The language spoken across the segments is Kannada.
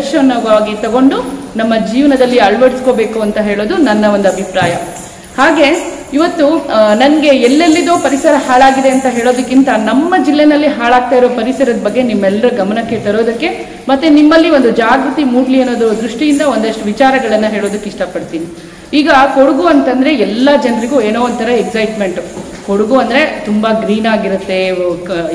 ನಿದರ್ಶನವಾಗಿ ತಗೊಂಡು ನಮ್ಮ ಜೀವನದಲ್ಲಿ ಅಳವಡಿಸ್ಕೋಬೇಕು ಅಂತ ಹೇಳೋದು ನನ್ನ ಒಂದು ಅಭಿಪ್ರಾಯ. ಹಾಗೆ ಇವತ್ತು ನನಗೆ ಎಲ್ಲೆಲ್ಲಿದೋ ಪರಿಸರ ಹಾಳಾಗಿದೆ ಅಂತ ಹೇಳೋದಕ್ಕಿಂತ ನಮ್ಮ ಜಿಲ್ಲೆನಲ್ಲಿ ಹಾಳಾಗ್ತಾ ಇರೋ ಪರಿಸರದ ಬಗ್ಗೆ ನಿಮ್ಮೆಲ್ಲರ ಗಮನಕ್ಕೆ ತರೋದಕ್ಕೆ ಮತ್ತೆ ನಿಮ್ಮಲ್ಲಿ ಒಂದು ಜಾಗೃತಿ ಮೂಡ್ಲಿ ಅನ್ನೋದು ದೃಷ್ಟಿಯಿಂದ ಒಂದಷ್ಟು ವಿಚಾರಗಳನ್ನ ಹೇಳೋದಕ್ಕೆ ಇಷ್ಟಪಡ್ತೀನಿ. ಈಗ ಕೊಡಗು ಅಂತಂದ್ರೆ ಎಲ್ಲ ಜನರಿಗೂ ಏನೋ ಒಂಥರ ಎಕ್ಸೈಟ್ಮೆಂಟ್ ಕೊಡಗು ಅಂದ್ರೆ ತುಂಬಾ ಗ್ರೀನ್ ಆಗಿರುತ್ತೆ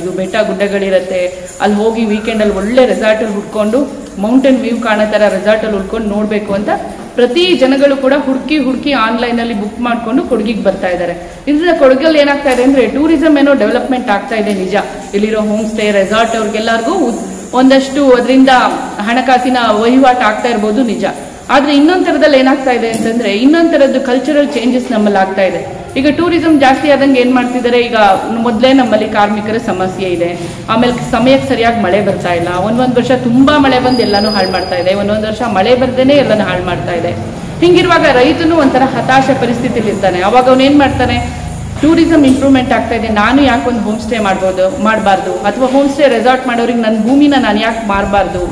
ಇದು ಬೆಟ್ಟ ಗುಡ್ಡಗಳಿರುತ್ತೆ. ಅಲ್ಲಿ ಹೋಗಿ ವೀಕೆಂಡ್ ಅಲ್ಲಿ ಒಳ್ಳೆ ರೆಸಾರ್ಟ್ ಅಲ್ಲಿ ಹುಡ್ಕೊಂಡು ಮೌಂಟೇನ್ ವ್ಯೂ ಕಾಣೋ ಥರ ರೆಸಾರ್ಟ್ ಅಲ್ಲಿ ಹುಡ್ಕೊಂಡು ನೋಡಬೇಕು ಅಂತ ಪ್ರತಿ ಜನಗಳು ಕೂಡ ಹುಡುಕಿ ಹುಡುಕಿ ಆನ್ಲೈನ್ ಅಲ್ಲಿ ಬುಕ್ ಮಾಡ್ಕೊಂಡು ಕೊಡಗಿಗೆ ಬರ್ತಾ ಇದ್ದಾರೆ. ಇದರಿಂದ ಕೊಡಗಲ್ಲಿ ಏನಾಗ್ತಾ ಇದೆ ಅಂದ್ರೆ ಟೂರಿಸಂ ಏನೋ ಡೆವಲಪ್ಮೆಂಟ್ ಆಗ್ತಾ ಇದೆ ನಿಜ. ಇಲ್ಲಿರೋ ಹೋಮ್ ಸ್ಟೇ ರೆಸಾರ್ಟ್ ಅವ್ರಿಗೆಲ್ಲರಿಗೂ ಒಂದಷ್ಟು ಅದರಿಂದ ಹಣಕಾಸಿನ ವಹಿವಾಟು ಆಗ್ತಾ ಇರ್ಬೋದು ನಿಜ. ಆದ್ರೆ ಇನ್ನೊಂದು ತರದಲ್ಲಿ ಏನಾಗ್ತಾ ಇದೆ ಅಂತಂದ್ರೆ ಇನ್ನೊಂದು ತರದ್ದು ಕಲ್ಚರಲ್ ಚೇಂಜಸ್ ನಮ್ಮಲ್ಲಿ ಆಗ್ತಾ ಇದೆ. ಈಗ ಟೂರಿಸಂ ಜಾಸ್ತಿ ಆದಂಗೆ ಏನು ಮಾಡ್ತಿದ್ದಾರೆ ಈಗ ಮೊದಲೇ ನಮ್ಮಲ್ಲಿ ಕಾರ್ಮಿಕರ ಸಮಸ್ಯೆ ಇದೆ. ಆಮೇಲೆ ಸಮಯಕ್ಕೆ ಸರಿಯಾಗಿ ಮಳೆ ಬರ್ತಾ ಇಲ್ಲ. ಒಂದೊಂದು ವರ್ಷ ತುಂಬಾ ಮಳೆ ಬಂದು ಎಲ್ಲಾನು ಹಾಳು ಮಾಡ್ತಾ ಇದೆ. ಒಂದೊಂದು ವರ್ಷ ಮಳೆ ಬರ್ದೇನೆ ಎಲ್ಲಾನು ಹಾಳು ಮಾಡ್ತಾ ಇದೆ. ಹಿಂಗಿರುವಾಗ ರೈತನು ಒಂಥರ ಹತಾಶ ಪರಿಸ್ಥಿತಿಲಿ ಇರ್ತಾನೆ ಅವಾಗ ಅವನು ಏನ್ ಮಾಡ್ತಾನೆ? ಟೂರಿಸಂ ಇಂಪ್ರೂವ್ಮೆಂಟ್ ಆಗ್ತಾ ಇದೆ. ನಾನು ಯಾಕೆ ಒಂದು ಹೋಮ್ ಸ್ಟೇ ಮಾಡ್ಬೋದು, ಮಾಡಬಾರ್ದು? ಅಥವಾ ಹೋಮ್ ಸ್ಟೇ ರೆಸಾರ್ಟ್ ಮಾಡೋರಿಗೆ ನನ್ನ ಭೂಮಿನ ನಾನು ಯಾಕೆ ಮಾರಬಾರ್ದು?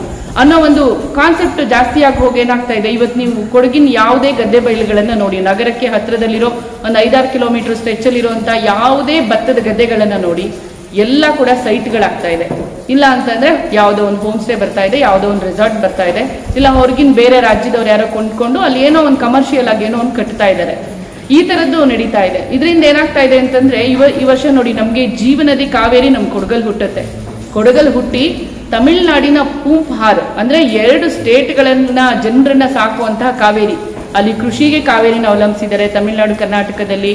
ಅನ್ನೋ ಒಂದು ಕಾನ್ಸೆಪ್ಟ್ ಜಾಸ್ತಿ ಆಗಿ ಹೋಗಿ ಏನಾಗ್ತಾ ಇದೆ? ಇವತ್ತು ನೀವು ಕೊಡಗಿನ ಯಾವುದೇ ಗದ್ದೆ ಬಯಲುಗಳನ್ನ ನೋಡಿ, ನಗರಕ್ಕೆ ಹತ್ತಿರದಲ್ಲಿರೋ ಒಂದು ಐದಾರು ಕಿಲೋಮೀಟರ್ ಸ್ಟ್ರೆಚ್ಚಲ್ಲಿರುವಂಥ ಯಾವುದೇ ಭತ್ತದ ಗದ್ದೆಗಳನ್ನು ನೋಡಿ, ಎಲ್ಲ ಕೂಡ ಸೈಟ್ಗಳಾಗ್ತಾ ಇದೆ. ಇಲ್ಲ ಅಂತಂದ್ರೆ ಯಾವುದೋ ಒಂದು ಹೋಮ್ ಸ್ಟೇ ಬರ್ತಾ ಇದೆ, ಯಾವುದೋ ಒಂದು ರೆಸಾರ್ಟ್ ಬರ್ತಾ ಇದೆ. ಇಲ್ಲ, ಹೊರಗಿನ ಬೇರೆ ರಾಜ್ಯದವ್ರು ಯಾರೋ ಕೊಂಡ್ಕೊಂಡು ಅಲ್ಲಿ ಏನೋ ಒಂದು ಕಮರ್ಷಿಯಲ್ ಆಗಿ ಏನೋ ಒಂದು ಕಟ್ತಾ ಇದ್ದಾರೆ ಈ ತರದ್ದು ನಡೀತಾ ಇದೆ. ಇದರಿಂದ ಏನಾಗ್ತಾ ಇದೆ ಅಂತಂದ್ರೆ, ಇವ ಈ ವರ್ಷ ನೋಡಿ, ನಮಗೆ ಜೀವನದಿ ಕಾವೇರಿ ನಮ್ ಕೊಡಗಲ್ ಹುಟ್ಟುತ್ತೆ. ಕೊಡಗಲ್ ಹುಟ್ಟಿ ತಮಿಳ್ನಾಡಿನ ಪೂಂಪ್ಹಾರ್ ಅಂದ್ರೆ ಎರಡು ಸ್ಟೇಟ್ಗಳನ್ನ ಜನರನ್ನ ಸಾಕುವಂತಹ ಕಾವೇರಿ. ಅಲ್ಲಿ ಕೃಷಿಗೆ ಕಾವೇರಿನ ಅವಲಂಬಿಸಿದ್ದಾರೆ ತಮಿಳ್ನಾಡು, ಕರ್ನಾಟಕದಲ್ಲಿ,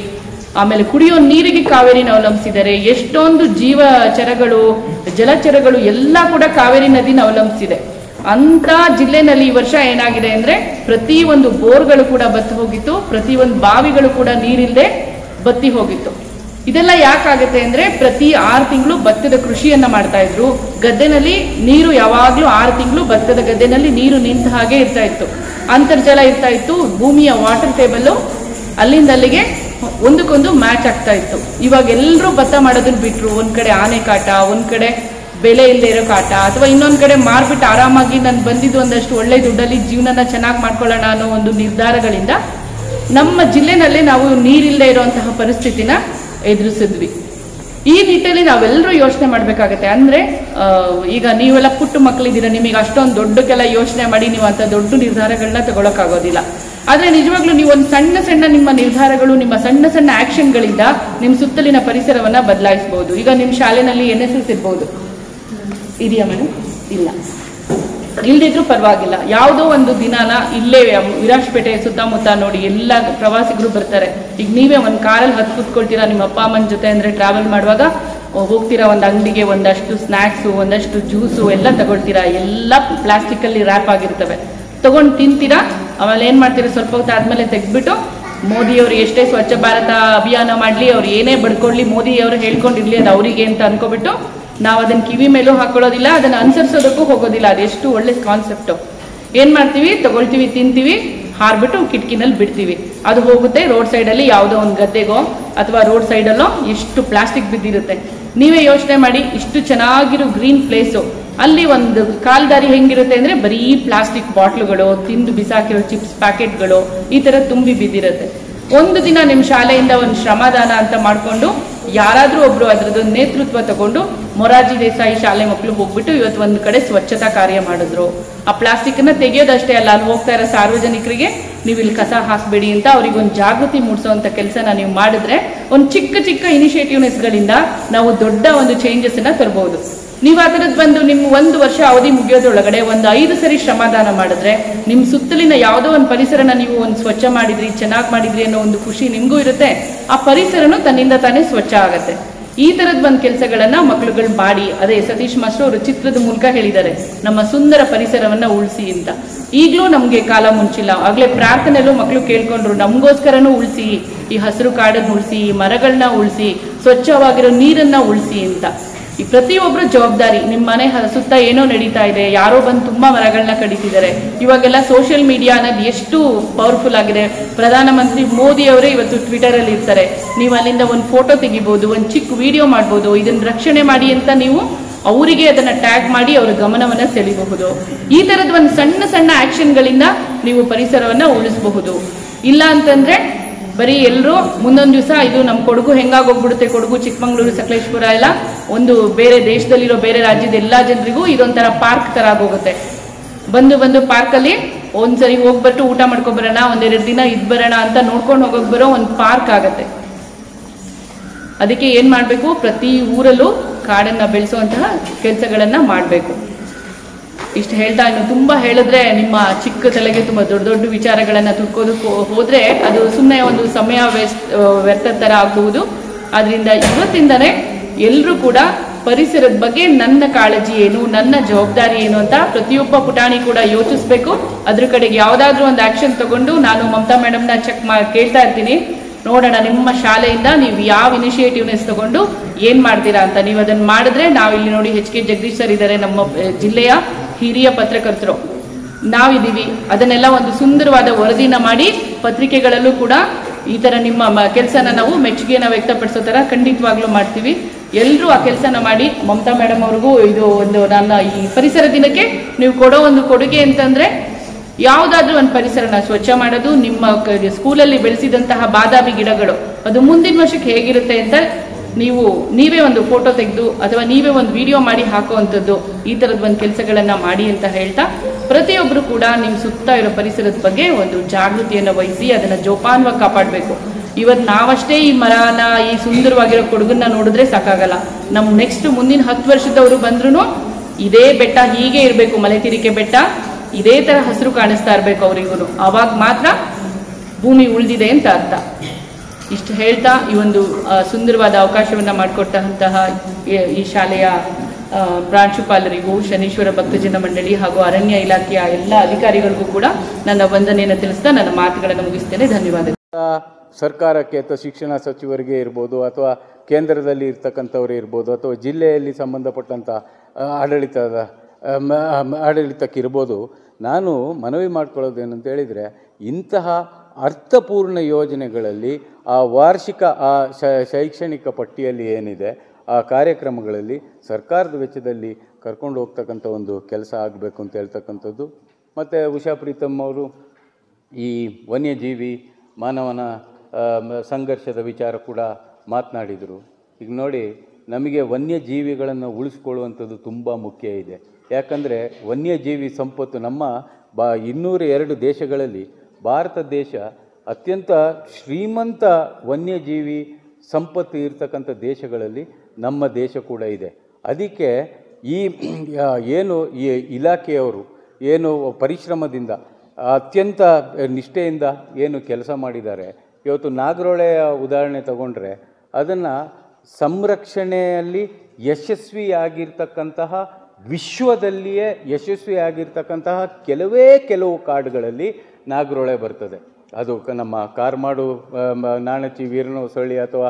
ಆಮೇಲೆ ಕುಡಿಯೋ ನೀರಿಗೆ ಕಾವೇರಿನ ಅವಲಂಬಿಸಿದ್ದಾರೆ ಎಷ್ಟೊಂದು ಜೀವಚರಗಳು, ಜಲಚರಗಳು ಎಲ್ಲ ಕೂಡ ಕಾವೇರಿ ನದಿನ ಅವಲಂಬಿಸಿದೆ. ಅಂತ ಜಿಲ್ಲೆನಲ್ಲಿ ಈ ವರ್ಷ ಏನಾಗಿದೆ ಅಂದ್ರೆ ಪ್ರತಿ ಒಂದು ಬೋರ್ಗಳು ಕೂಡ ಬತ್ತಿ ಹೋಗಿತ್ತು, ಪ್ರತಿ ಒಂದು ಬಾವಿಗಳು ಕೂಡ ನೀರಿಲ್ಲದೆ ಬತ್ತಿ ಹೋಗಿತ್ತು. ಇದೆಲ್ಲ ಯಾಕಾಗುತ್ತೆ ಅಂದ್ರೆ ಪ್ರತಿ ಆರು ತಿಂಗಳು ಭತ್ತದ ಕೃಷಿಯನ್ನ ಮಾಡ್ತಾ ಇದ್ರು. ಗದ್ದೆನಲ್ಲಿ ನೀರು ಯಾವಾಗ್ಲೂ ಆರು ತಿಂಗಳು ಭತ್ತದ ಗದ್ದೆನಲ್ಲಿ ನೀರು ನಿಂತ ಹಾಗೆ ಇರ್ತಾ ಇತ್ತು. ಅಂತರ್ಜಲ ಇರ್ತಾ ಇತ್ತು, ಭೂಮಿಯ ವಾಟರ್ ಟೇಬಲ್ ಅಲ್ಲಿಂದ ಅಲ್ಲಿಗೆ ಒಂದಕ್ಕೊಂದು ಮ್ಯಾಚ್ ಆಗ್ತಾ ಇತ್ತು. ಇವಾಗ ಎಲ್ಲರೂ ಭತ್ತ ಮಾಡೋದನ್ನ ಬಿಟ್ರು. ಒಂದ್ ಕಡೆ ಆನೆ ಕಾಟ, ಒಂದ್ ಕಡೆ ಬೆಲೆ ಇಲ್ಲದೆ ಇರೋ ಕಾಟ, ಅಥವಾ ಇನ್ನೊಂದು ಕಡೆ ಮಾರ್ಬಿಟ್ಟು ಆರಾಮಾಗಿ ನಾನು ಬಂದಿದ್ದು ಒಂದಷ್ಟು ಒಳ್ಳೆ ದುಡ್ಡಲ್ಲಿ ಜೀವನನ ಚೆನ್ನಾಗಿ ಮಾಡ್ಕೊಳ್ಳೋಣ ಅನ್ನೋ ಒಂದು ನಿರ್ಧಾರಗಳಿಂದ ನಮ್ಮ ಜಿಲ್ಲೆನಲ್ಲೇ ನಾವು ನೀರಿಲ್ಲದೆ ಇರುವಂತಹ ಪರಿಸ್ಥಿತಿನ ಎದುರಿಸಿದ್ವಿ. ಈ ನಿಟ್ಟಿನಲ್ಲಿ ನಾವೆಲ್ಲರೂ ಯೋಚನೆ ಮಾಡಬೇಕಾಗತ್ತೆ. ಅಂದ್ರೆ ಈಗ ನೀವೆಲ್ಲ ಪುಟ್ಟ ಮಕ್ಕಳಿದ್ದೀರಾ ನಿಮಗೆ ಅಷ್ಟೊಂದು ದೊಡ್ಡಕ್ಕೆಲ್ಲ ಯೋಚನೆ ಮಾಡಿ ನೀವು ಅಂತ ದೊಡ್ಡ ನಿರ್ಧಾರಗಳನ್ನ ತಗೊಳಕ್ಕಾಗೋದಿಲ್ಲ. ಆದರೆ ನಿಜವಾಗ್ಲೂ ನೀವು ಒಂದು ಸಣ್ಣ ಸಣ್ಣ ನಿಮ್ಮ ನಿರ್ಧಾರಗಳು, ನಿಮ್ಮ ಸಣ್ಣ ಸಣ್ಣ ಆ್ಯಕ್ಷನ್ಗಳಿಂದ ನಿಮ್ಮ ಸುತ್ತಲಿನ ಪರಿಸರವನ್ನ ಬದಲಾಯಿಸಬಹುದು ಈಗ ನಿಮ್ಮ ಶಾಲೆನಲ್ಲಿ ಎನ್ ಎಸ್ ಎಸ್ ಇರ್ಬೋದು. ಇದೆಯಾ ಮೇಡಮ್? ಇಲ್ಲ. ಇಲ್ದಿದ್ರು ಪರವಾಗಿಲ್ಲ. ಯಾವುದೋ ಒಂದು ದಿನಾನ ಇಲ್ಲೇ ವಿರಾಜ್ಪೇಟೆ, ಸುತ್ತಮುತ್ತ ನೋಡಿ ಎಲ್ಲ ಪ್ರವಾಸಿಗರು ಬರ್ತಾರೆ. ಈಗ ನೀವೇ ಒಂದು ಕಾರಲ್ಲಿ ಹತ್ತು ಕೂತ್ಕೊಳ್ತೀರಾ, ನಿಮ್ಮ ಅಪ್ಪ, ಅಮ್ಮನ ಜೊತೆ ಅಂದ್ರೆ ಟ್ರಾವೆಲ್ ಮಾಡುವಾಗ ಹೋಗ್ತೀರಾ ಒಂದು ಅಂಗಡಿಗೆ ಒಂದಷ್ಟು ಸ್ನ್ಯಾಕ್ಸು ಒಂದಷ್ಟು ಜ್ಯೂಸು ಎಲ್ಲ ತಗೊಳ್ತೀರಾ? ಎಲ್ಲ ಪ್ಲಾಸ್ಟಿಕ್ ಅಲ್ಲಿ ರ್ಯಾಪ್ ಆಗಿರ್ತವೆ. ತಗೊಂಡು ತಿಂತೀರಾ? ಆಮೇಲೆ ಏನು ಮಾಡ್ತೀರಾ? ಸ್ವಲ್ಪ ಹೊತ್ತು ಆದ್ಮೇಲೆ ತೆಗೆದ್ಬಿಟ್ಟು ಮೋದಿಯವರು ಎಷ್ಟೇ ಸ್ವಚ್ಛ ಭಾರತ ಅಭಿಯಾನ ಮಾಡ್ಲಿ, ಅವ್ರು ಏನೇ ಬಡ್ಕೊಳ್ಳಿ ಮೋದಿಯವರು ಹೇಳ್ಕೊಂಡಿರಲಿ, ಅದು ಅವರಿಗೆ ಅಂತ ಅನ್ಕೋಬಿಟ್ಟು ನಾವು ಅದನ್ನ ಕಿವಿ ಮೇಲೂ ಹಾಕೊಳ್ಳೋದಿಲ್ಲ, ಅದನ್ನ ಅನುಸರಿಸೋದಕ್ಕೂ ಹೋಗೋದಿಲ್ಲ. ಅದೆಷ್ಟು ಒಳ್ಳೆ ಕಾನ್ಸೆಪ್ಟ್ ಏನ್ ಮಾಡ್ತೀವಿ? ತಗೊಳ್ತೀವಿ, ತಿಂತೀವಿ, ಹಾರ್ಬಿಟ್ಟು ಕಿಟಕಿನಲ್ಲಿ ಬಿಡ್ತೀವಿ. ಅದು ಹೋಗುತ್ತೆ ರೋಡ್ ಸೈಡಲ್ಲಿ ಯಾವುದೋ ಒಂದು ಗದ್ದೆಗೋ ಅಥವಾ ರೋಡ್ ಸೈಡಲ್ಲೋ ಎಷ್ಟು ಪ್ಲಾಸ್ಟಿಕ್ ಬಿದ್ದಿರುತ್ತೆ. ನೀವೇ ಯೋಚನೆ ಮಾಡಿ, ಇಷ್ಟು ಚೆನ್ನಾಗಿರೋ ಗ್ರೀನ್ ಪ್ಲೇಸು ಅಲ್ಲಿ ಒಂದು ಕಾಲ್ದಾರಿ ಹೆಂಗಿರುತ್ತೆ ಅಂದ್ರೆ ಬರೀ ಪ್ಲಾಸ್ಟಿಕ್ ಬಾಟ್ಲುಗಳು, ತಿಂದು ಬಿಸಾಕಿರೋ ಚಿಪ್ಸ್ ಪ್ಯಾಕೆಟ್ಗಳು ಈ ತರ ತುಂಬಿ ಬಿದ್ದಿರುತ್ತೆ. ಒಂದು ದಿನ ನಿಮ್ಮ ಶಾಲೆಯಿಂದ ಒಂದು ಶ್ರಮದಾನ ಅಂತ ಮಾಡ್ಕೊಂಡು ಯಾರಾದ್ರೂ ಒಬ್ರು ಅದರದ್ದು ನೇತೃತ್ವ ತಗೊಂಡು ಮೊರಾರ್ಜಿ ದೇಸಾಯಿ ಶಾಲೆ ಮಕ್ಕಳು ಹೋಗ್ಬಿಟ್ಟು ಇವತ್ತು ಒಂದು ಕಡೆ ಸ್ವಚ್ಛತಾ ಕಾರ್ಯ ಮಾಡಿದ್ರು. ಆ ಪ್ಲಾಸ್ಟಿಕ್ನ ತೆಗೆಯೋದಷ್ಟೇ ಅಲ್ಲ, ಅಲ್ಲಿ ಹೋಗ್ತಾ ಇರೋ ಸಾರ್ವಜನಿಕರಿಗೆ ನೀವು ಇಲ್ಲಿ ಕಸ ಹಾಕ್ಬೇಡಿ ಅಂತ ಅವ್ರಿಗೆ ಒಂದು ಜಾಗೃತಿ ಮೂಡಿಸುವಂತ ಕೆಲಸನ ನೀವು ಮಾಡಿದ್ರೆ ಒಂದು ಚಿಕ್ಕ ಚಿಕ್ಕ ಇನಿಷಿಯೇಟಿವ್ನೆಸ್ಗಳಿಂದ ನಾವು ದೊಡ್ಡ ಒಂದು ಚೇಂಜಸ್ನ ತರಬಹುದು ನೀವು ಅದರದ್ದು ಬಂದು ನಿಮ್ಮ ಒಂದು ವರ್ಷ ಅವಧಿ ಮುಗಿಯೋದ್ರೊಳಗಡೆ ಒಂದು ಐದು ಸರಿ ಶ್ರಮದಾನ ಮಾಡಿದ್ರೆ ನಿಮ್ಮ ಸುತ್ತಲಿನ ಯಾವುದೋ ಒಂದು ಪರಿಸರನ ನೀವು ಒಂದು ಸ್ವಚ್ಛ ಮಾಡಿದ್ರಿ, ಚೆನ್ನಾಗಿ ಮಾಡಿದ್ರಿ ಅನ್ನೋ ಒಂದು ಖುಷಿ ನಿಮಗೂ ಇರುತ್ತೆ. ಆ ಪರಿಸರನು ತನ್ನಿಂದ ತಾನೇ ಸ್ವಚ್ಛ ಆಗತ್ತೆ. ಈ ತರದ್ ಕೆಲಸಗಳನ್ನ ಮಕ್ಕಳುಗಳು ಮಾಡಿ, ಅದೇ ಸತೀಶ್ ಮಾಸ್ಟರ್ ಅವರು ಚಿತ್ರದ ಮೂಲಕ ಹೇಳಿದ್ದಾರೆ, ನಮ್ಮ ಸುಂದರ ಪರಿಸರವನ್ನ ಉಳಿಸಿ ಅಂತ. ಈಗಲೂ ನಮ್ಗೆ ಕಾಲ ಮುಂಚಿಲ್ಲ. ಆಗ್ಲೇ ಪ್ರಾರ್ಥನೆಯಲ್ಲೂ ಮಕ್ಕಳು ಕೇಳ್ಕೊಂಡ್ರು, ನಮಗೋಸ್ಕರನೂ ಉಳಿಸಿ, ಈ ಹಸಿರು ಕಾಡನ್ನು ಉಳಿಸಿ ಮರಗಳನ್ನ ಉಳಿಸಿ, ಸ್ವಚ್ಛವಾಗಿರೋ ನೀರನ್ನ ಉಳಿಸಿ ಅಂತ. ಈ ಪ್ರತಿಯೊಬ್ಬರ ಜವಾಬ್ದಾರಿ ನಿಮ್ಮ ಮನೆ ಸುತ್ತ ಏನೋ ನಡೀತಾ ಇದೆ, ಯಾರೋ ಬಂದು ತುಂಬ ಮರಗಳನ್ನ ಕಡಿತಿದ್ದಾರೆ. ಇವಾಗೆಲ್ಲ ಸೋಷಿಯಲ್ ಮೀಡಿಯಾ ಅನ್ನೋದು ಎಷ್ಟು ಪವರ್ಫುಲ್ ಆಗಿದೆ. ಪ್ರಧಾನಮಂತ್ರಿ ಮೋದಿ ಅವರೇ ಇವತ್ತು ಟ್ವಿಟರಲ್ಲಿ ಇರ್ತಾರೆ. ನೀವು ಅಲ್ಲಿಂದ ಒಂದು ಫೋಟೋ ತೆಗಿಬಹುದು ಒಂದು ಚಿಕ್ಕ ವಿಡಿಯೋ ಮಾಡ್ಬೋದು ಇದನ್ನು ರಕ್ಷಣೆ ಮಾಡಿ ಅಂತ ನೀವು ಅವರಿಗೆ ಅದನ್ನ ಟ್ಯಾಗ್ ಮಾಡಿ ಅವರ ಗಮನವನ್ನ ಸೆಳಿಬಹುದು. ಈ ತರದ ಒಂದು ಸಣ್ಣ ಸಣ್ಣ ಆ್ಯಕ್ಷನ್ಗಳಿಂದ ನೀವು ಪರಿಸರವನ್ನ ಉಳಿಸಬಹುದು. ಇಲ್ಲ ಅಂತಂದ್ರೆ ಬರೀ ಎಲ್ಲರೂ ಮುಂದೊಂದು ದಿವಸ ಇದು ನಮ್ಮ ಕೊಡಗು ಹೆಂಗಾಗೋಗ್ಬಿಡುತ್ತೆ? ಕೊಡಗು, ಚಿಕ್ಕಮಂಗ್ಳೂರು, ಸಕಲೇಶ್ಪುರ ಎಲ್ಲ ಒಂದು ಬೇರೆ ದೇಶದಲ್ಲಿರೋ ಬೇರೆ ರಾಜ್ಯದ ಎಲ್ಲಾ ಜನರಿಗೂ ಇದೊಂಥರ ಪಾರ್ಕ್ ತರ ಆಗೋಗುತ್ತೆ. ಬಂದು ಬಂದು ಪಾರ್ಕಲ್ಲಿ ಒಂದ್ಸರಿ ಹೋಗ್ಬಿಟ್ಟು ಊಟ ಮಾಡ್ಕೊಬರೋಣ ಬರೋಣ ಒಂದೆರಡು ದಿನ ಇದ್ ಬರೋಣ ಅಂತ ನೋಡ್ಕೊಂಡು ಹೋಗೋಕ್ ಬರೋ ಒಂದು ಪಾರ್ಕ್ ಆಗುತ್ತೆ. ಅದಕ್ಕೆ ಏನು ಮಾಡಬೇಕು? ಪ್ರತಿ ಊರಲ್ಲೂ ಕಾಡನ್ನು ಬೆಳೆಸುವಂತಹ ಕೆಲಸಗಳನ್ನು ಮಾಡಬೇಕು. ಇಷ್ಟು ಹೇಳ್ತಾ ಇನ್ನು ತುಂಬ ಹೇಳಿದ್ರೆ ನಿಮ್ಮ ಚಿಕ್ಕ ತಲೆಗೆ ತುಂಬಾ ದೊಡ್ಡ ದೊಡ್ಡ ವಿಚಾರಗಳನ್ನು ತುರ್ಕೋದಕ್ಕೆ ಹೋದ್ರೆ ಅದು ಸುಮ್ಮನೆ ಒಂದು ಸಮಯ ವೇಸ್ಟ್ ವ್ಯರ್ಥ ಥರ ಆಗಬಹುದು. ಆದ್ದರಿಂದ ಇವತ್ತಿಂದನೇ ಎಲ್ಲರೂ ಕೂಡ ಪರಿಸರದ ಬಗ್ಗೆ ನನ್ನ ಕಾಳಜಿ ಏನು, ನನ್ನ ಜವಾಬ್ದಾರಿ ಏನು ಅಂತ ಪ್ರತಿಯೊಬ್ಬ ಪುಟಾಣಿ ಕೂಡ ಯೋಚಿಸ್ಬೇಕು. ಅದ್ರ ಕಡೆಗೆ ಯಾವುದಾದ್ರೂ ಒಂದು ಆಕ್ಷನ್ ತಗೊಂಡು ನಾನು ಮಮತಾ ಮೇಡಮ್ನ ಚೆಕ್ ಮಾ, ಕೇಳ್ತಾ ಇರ್ತೀನಿ. ನೋಡೋಣ, ನಿಮ್ಮ ಶಾಲೆಯಿಂದ ನೀವು ಯಾವ ಇನಿಷಿಯೇಟಿವ್ನೆಸ್ ತಗೊಂಡು ಏನು ಮಾಡ್ತೀರಾ ಅಂತ. ನೀವು ಅದನ್ನ ಮಾಡಿದ್ರೆ ನಾವು ಇಲ್ಲಿ ನೋಡಿ ಹೆಚ್ ಕೆ ಜಗದೀಶ್ ಸರ್ ಇದ್ದಾರೆ ನಮ್ಮ ಜಿಲ್ಲೆಯ ಹಿರಿಯ ಪತ್ರಕರ್ತರು. ನಾವಿದ್ದೀವಿ. ಅದನ್ನೆಲ್ಲ ಒಂದು ಸುಂದರವಾದ ವರದಿನ ಮಾಡಿ ಪತ್ರಿಕೆಗಳಲ್ಲೂ ಕೂಡ ಈ ಥರ ನಿಮ್ಮ ಕೆಲಸನ ನಾವು ಮೆಚ್ಚುಗೆನ ವ್ಯಕ್ತಪಡಿಸೋ ಥರ ಖಂಡಿತವಾಗ್ಲೂ ಮಾಡ್ತೀವಿ. ಎಲ್ಲರೂ ಆ ಕೆಲಸನ ಮಾಡಿ, ಮಮತಾ ಮೇಡಮ್ ಅವ್ರಿಗೂ ಇದು ಒಂದು ನನ್ನ ಈ ಪರಿಸರ ದಿನಕ್ಕೆ ನೀವು ಕೊಡೋ ಒಂದು ಕೊಡುಗೆ ಅಂತಂದ್ರೆ ಯಾವುದಾದ್ರೂ ಒಂದು ಪರಿಸರನ ಸ್ವಚ್ಛ ಮಾಡೋದು, ನಿಮ್ಮ ಸ್ಕೂಲಲ್ಲಿ ಬೆಳೆಸಿದಂತಹ ಬಾದಾಮಿ ಗಿಡಗಳು, ಅದು ಮುಂದಿನ ವರ್ಷಕ್ಕೆ ಹೇಗಿರುತ್ತೆ ಅಂತ ನೀವು, ನೀವೇ ಒಂದು ಫೋಟೋ ತೆಗೆದು ಅಥವಾ ನೀವೇ ಒಂದು ವಿಡಿಯೋ ಮಾಡಿ ಹಾಕುವಂಥದ್ದು ಈ ಥರದ ಒಂದು ಕೆಲಸಗಳನ್ನು ಮಾಡಿ ಅಂತ ಹೇಳ್ತಾ ಪ್ರತಿಯೊಬ್ಬರು ಕೂಡ ನಿಮ್ಮ ಸುತ್ತ ಇರೋ ಪರಿಸರದ ಬಗ್ಗೆ ಒಂದು ಜಾಗೃತಿಯನ್ನು ವಹಿಸಿ ಅದನ್ನು ಜೋಪಾನವಾಗಿ ಕಾಪಾಡಬೇಕು. ಇವತ್ತು ನಾವಷ್ಟೇ ಈ ಮರನ, ಈ ಸುಂದರವಾಗಿರೋ ಕೊಡುಗನ್ನ ನೋಡಿದ್ರೆ ಸಾಕಾಗಲ್ಲ. ನಮ್ಮ ನೆಕ್ಸ್ಟ್ ಮುಂದಿನ ಹತ್ತು ವರ್ಷದವರು ಬಂದ್ರೂ ಇದೇ ಬೆಟ್ಟ ಹೀಗೆ ಇರಬೇಕು ಮಲೆತಿರಿಕೆ ಬೆಟ್ಟ, ಇದೇ ತರ ಹಸಿರು ಕಾಣಿಸ್ತಾ ಇರಬೇಕು ಅವರಿಗೂ ಅವಾಗ ಮಾತ್ರ ಭೂಮಿ ಉಳಿದಿದೆ ಅಂತ ಅರ್ಥ. ಇಷ್ಟು ಹೇಳ್ತಾ ಈ ಒಂದು ಸುಂದರವಾದ ಅವಕಾಶವನ್ನು ಮಾಡಿಕೊಟ್ಟಂತಹ ಈ- ಶಾಲೆಯ ಪ್ರಾಂಶುಪಾಲರಿಗೂ, ಶನೀಶ್ವರ ಭಕ್ತಜನ ಮಂಡಳಿ ಹಾಗೂ ಅರಣ್ಯ ಇಲಾಖೆಯ ಎಲ್ಲ ಅಧಿಕಾರಿಗಳಿಗೂ ಕೂಡ ನನ್ನ ವಂದನೆಯನ್ನು ತಿಳಿಸ್ತಾ ನನ್ನ ಮಾತುಗಳನ್ನು ಮುಗಿಸ್ತೇನೆ. ಧನ್ಯವಾದಗಳು. ಸರ್ಕಾರಕ್ಕೆ ಅಥವಾ ಶಿಕ್ಷಣ ಸಚಿವರಿಗೆ ಇರ್ಬೋದು ಅಥವಾ ಕೇಂದ್ರದಲ್ಲಿ ಇರ್ತಕ್ಕಂಥವ್ರೇ ಇರ್ಬೋದು ಅಥವಾ ಜಿಲ್ಲೆಯಲ್ಲಿ ಸಂಬಂಧಪಟ್ಟಂಥ ಆಡಳಿತದ ಆಡಳಿತಕ್ಕಿರ್ಬೋದು ನಾನು ಮನವಿ ಮಾಡ್ಕೊಳ್ಳೋದೇನಂತ ಹೇಳಿದರೆ ಇಂತಹ ಅರ್ಥಪೂರ್ಣ ಯೋಜನೆಗಳಲ್ಲಿ ಆ ವಾರ್ಷಿಕ, ಆ ಶೈಕ್ಷಣಿಕ ಪಟ್ಟಿಯಲ್ಲಿ ಏನಿದೆ, ಆ ಕಾರ್ಯಕ್ರಮಗಳಲ್ಲಿ ಸರ್ಕಾರದ ವೆಚ್ಚದಲ್ಲಿ ಕರ್ಕೊಂಡು ಹೋಗ್ತಕ್ಕಂಥ ಒಂದು ಕೆಲಸ ಆಗಬೇಕು ಅಂತ ಹೇಳ್ತಕ್ಕಂಥದ್ದು. ಮತ್ತು ಉಷಾ ಪ್ರೀತಮ್ ಅವರು ಈ ವನ್ಯಜೀವಿ ಮಾನವನ ಸಂಘರ್ಷದ ವಿಚಾರ ಕೂಡ ಮಾತನಾಡಿದರು. ಈಗ ನೋಡಿ, ನಮಗೆ ವನ್ಯಜೀವಿಗಳನ್ನು ಉಳಿಸ್ಕೊಳ್ಳುವಂಥದ್ದು ತುಂಬ ಮುಖ್ಯ ಇದೆ. ಯಾಕಂದರೆ ವನ್ಯಜೀವಿ ಸಂಪತ್ತು ನಮ್ಮ ಬಾ, ಇನ್ನೂರ ಎರಡು ದೇಶಗಳಲ್ಲಿ ಭಾರತ ದೇಶ ಅತ್ಯಂತ ಶ್ರೀಮಂತ ವನ್ಯಜೀವಿ ಸಂಪತ್ತು ಇರತಕ್ಕಂಥ ದೇಶಗಳಲ್ಲಿ ನಮ್ಮ ದೇಶ ಕೂಡ ಇದೆ. ಅದಕ್ಕೆ ಈ ಏನು ಈ ಇಲಾಖೆಯವರು ಏನು ಪರಿಶ್ರಮದಿಂದ ಅತ್ಯಂತ ನಿಷ್ಠೆಯಿಂದ ಏನು ಕೆಲಸ ಮಾಡಿದ್ದಾರೆ. ಇವತ್ತು ನಾಗರೋಳೆಯ ಉದಾಹರಣೆ ತಗೊಂಡ್ರೆ ಅದನ್ನು ಸಂರಕ್ಷಣೆಯಲ್ಲಿ ಯಶಸ್ವಿಯಾಗಿರ್ತಕ್ಕಂತಹ ವಿಶ್ವದಲ್ಲಿಯೇ ಯಶಸ್ವಿಯಾಗಿರ್ತಕ್ಕಂತಹ ಕೆಲವೇ ಕೆಲವು ಕಾಡುಗಳಲ್ಲಿ ನಾಗರೊಳೆ ಬರ್ತದೆ. ಅದು ನಮ್ಮ ಕಾರ್ಮಾಡು ನಾಣಚಿ ವೀರನಹೊಸಳ್ಳಿ ಅಥವಾ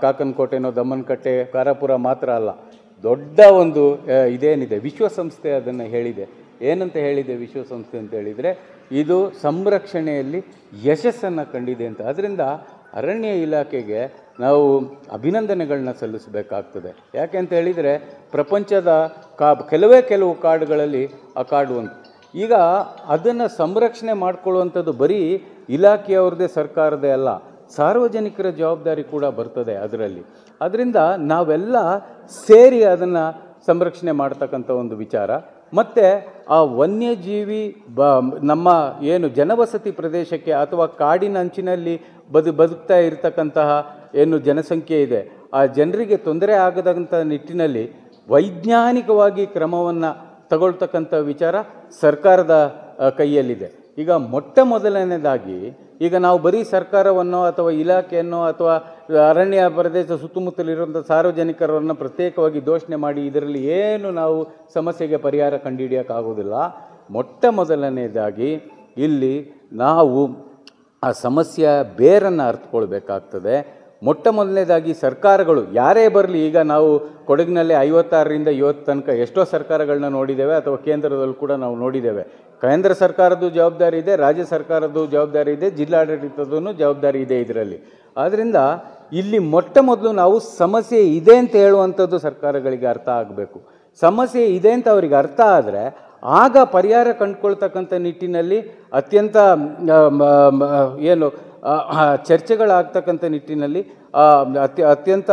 ಕಾಕನಕೋಟೆನೋ ದಮ್ಮನಕಟ್ಟೆ ಕಾರಾಪುರ ಮಾತ್ರ ಅಲ್ಲ. ದೊಡ್ಡ ಒಂದು ಇದೇನಿದೆ, ವಿಶ್ವಸಂಸ್ಥೆ ಅದನ್ನು ಹೇಳಿದೆ. ಏನಂತ ಹೇಳಿದೆ ವಿಶ್ವಸಂಸ್ಥೆ ಅಂತ ಹೇಳಿದರೆ, ಇದು ಸಂರಕ್ಷಣೆಯಲ್ಲಿ ಯಶಸ್ಸನ್ನು ಕಂಡಿದೆ ಅಂತ. ಅದರಿಂದ ಅರಣ್ಯ ಇಲಾಖೆಗೆ ನಾವು ಅಭಿನಂದನೆಗಳನ್ನ ಸಲ್ಲಿಸಬೇಕಾಗ್ತದೆ. ಯಾಕೆ ಅಂತ ಹೇಳಿದರೆ ಪ್ರಪಂಚದ ಕಾ, ಕೆಲವೇ ಕೆಲವು ಕಾಡುಗಳಲ್ಲಿ ಆ ಕಾಡು ಒಂದು. ಈಗ ಅದನ್ನು ಸಂರಕ್ಷಣೆ ಮಾಡ್ಕೊಳ್ಳುವಂಥದ್ದು ಬರೀ ಇಲಾಖೆಯವ್ರದ್ದೇ ಸರ್ಕಾರದೇ ಅಲ್ಲ, ಸಾರ್ವಜನಿಕರ ಜವಾಬ್ದಾರಿ ಕೂಡ ಬರ್ತದೆ ಅದರಲ್ಲಿ. ಅದರಿಂದ ನಾವೆಲ್ಲ ಸೇರಿ ಅದನ್ನು ಸಂರಕ್ಷಣೆ ಮಾಡ್ತಕ್ಕಂಥ ಒಂದು ವಿಚಾರ. ಮತ್ತು ಆ ವನ್ಯಜೀವಿ ಬ, ನಮ್ಮ ಏನು ಜನವಸತಿ ಪ್ರದೇಶಕ್ಕೆ ಅಥವಾ ಕಾಡಿನ ಅಂಚಿನಲ್ಲಿ ಬದು, ಬದುಕ್ತಾ ಇರತಕ್ಕಂತಹ ಏನು ಜನಸಂಖ್ಯೆ ಇದೆ, ಆ ಜನರಿಗೆ ತೊಂದರೆ ಆಗದಂಥ ನಿಟ್ಟಿನಲ್ಲಿ ವೈಜ್ಞಾನಿಕವಾಗಿ ಕ್ರಮವನ್ನು ತಗೊಳ್ತಕ್ಕಂಥ ವಿಚಾರ ಸರ್ಕಾರದ ಕೈಯಲ್ಲಿದೆ. ಈಗ ಮೊಟ್ಟ ಮೊದಲನೇದಾಗಿ ಈಗ ನಾವು ಬರೀ ಸರ್ಕಾರವನ್ನು ಅಥವಾ ಇಲಾಖೆಯನ್ನು ಅಥವಾ ಅರಣ್ಯ ಪ್ರದೇಶ ಸುತ್ತಮುತ್ತಲಿರುವಂಥ ಸಾರ್ವಜನಿಕರನ್ನು ಪ್ರತ್ಯೇಕವಾಗಿ ದೋಷಣೆ ಮಾಡಿ ಇದರಲ್ಲಿ ಏನು ನಾವು ಸಮಸ್ಯೆಗೆ ಪರಿಹಾರ ಕಂಡುಹಿಡಿಯೋಕ್ಕಾಗೋದಿಲ್ಲ. ಮೊಟ್ಟ ಮೊದಲನೇದಾಗಿ ಇಲ್ಲಿ ನಾವು ಆ ಸಮಸ್ಯೆ ಬೇರನ್ನು ಅರ್ಥಕೊಳ್ಬೇಕಾಗ್ತದೆ ಮೊಟ್ಟ ಮೊದಲನೇದಾಗಿ ಸರ್ಕಾರಗಳು ಯಾರೇ ಬರಲಿ ಈಗ ನಾವು ಕೊಡಗಿನಲ್ಲಿ ಐವತ್ತಾರರಿಂದ ಇವತ್ತು ತನಕ ಎಷ್ಟೋ ಸರ್ಕಾರಗಳನ್ನ ನೋಡಿದ್ದೇವೆ ಅಥವಾ ಕೇಂದ್ರದಲ್ಲೂ ಕೂಡ ನಾವು ನೋಡಿದ್ದೇವೆ. ಕೇಂದ್ರ ಸರ್ಕಾರದ್ದು ಜವಾಬ್ದಾರಿ ಇದೆ, ರಾಜ್ಯ ಸರ್ಕಾರದ್ದು ಜವಾಬ್ದಾರಿ ಇದೆ ಜಿಲ್ಲಾಡಳಿತದೂ ಜವಾಬ್ದಾರಿ ಇದೆ ಇದರಲ್ಲಿ. ಆದ್ದರಿಂದ ಇಲ್ಲಿ ಮೊಟ್ಟ ಮೊದಲು ನಾವು ಸಮಸ್ಯೆ ಇದೆ ಅಂತ ಹೇಳುವಂಥದ್ದು ಸರ್ಕಾರಗಳಿಗೆ ಅರ್ಥ ಆಗಬೇಕು. ಸಮಸ್ಯೆ ಇದೆ ಅಂತ ಅವರಿಗೆ ಅರ್ಥ ಆದರೆ ಆಗ ಪರಿಹಾರ ಕಂಡುಕೊಳ್ತಕ್ಕಂಥ ನಿಟ್ಟಿನಲ್ಲಿ ಅತ್ಯಂತ ಏನು ಚರ್ಚೆಗಳಾಗ್ತಕ್ಕಂಥ ನಿಟ್ಟಿನಲ್ಲಿ ಅತ್ಯ, ಅತ್ಯಂತ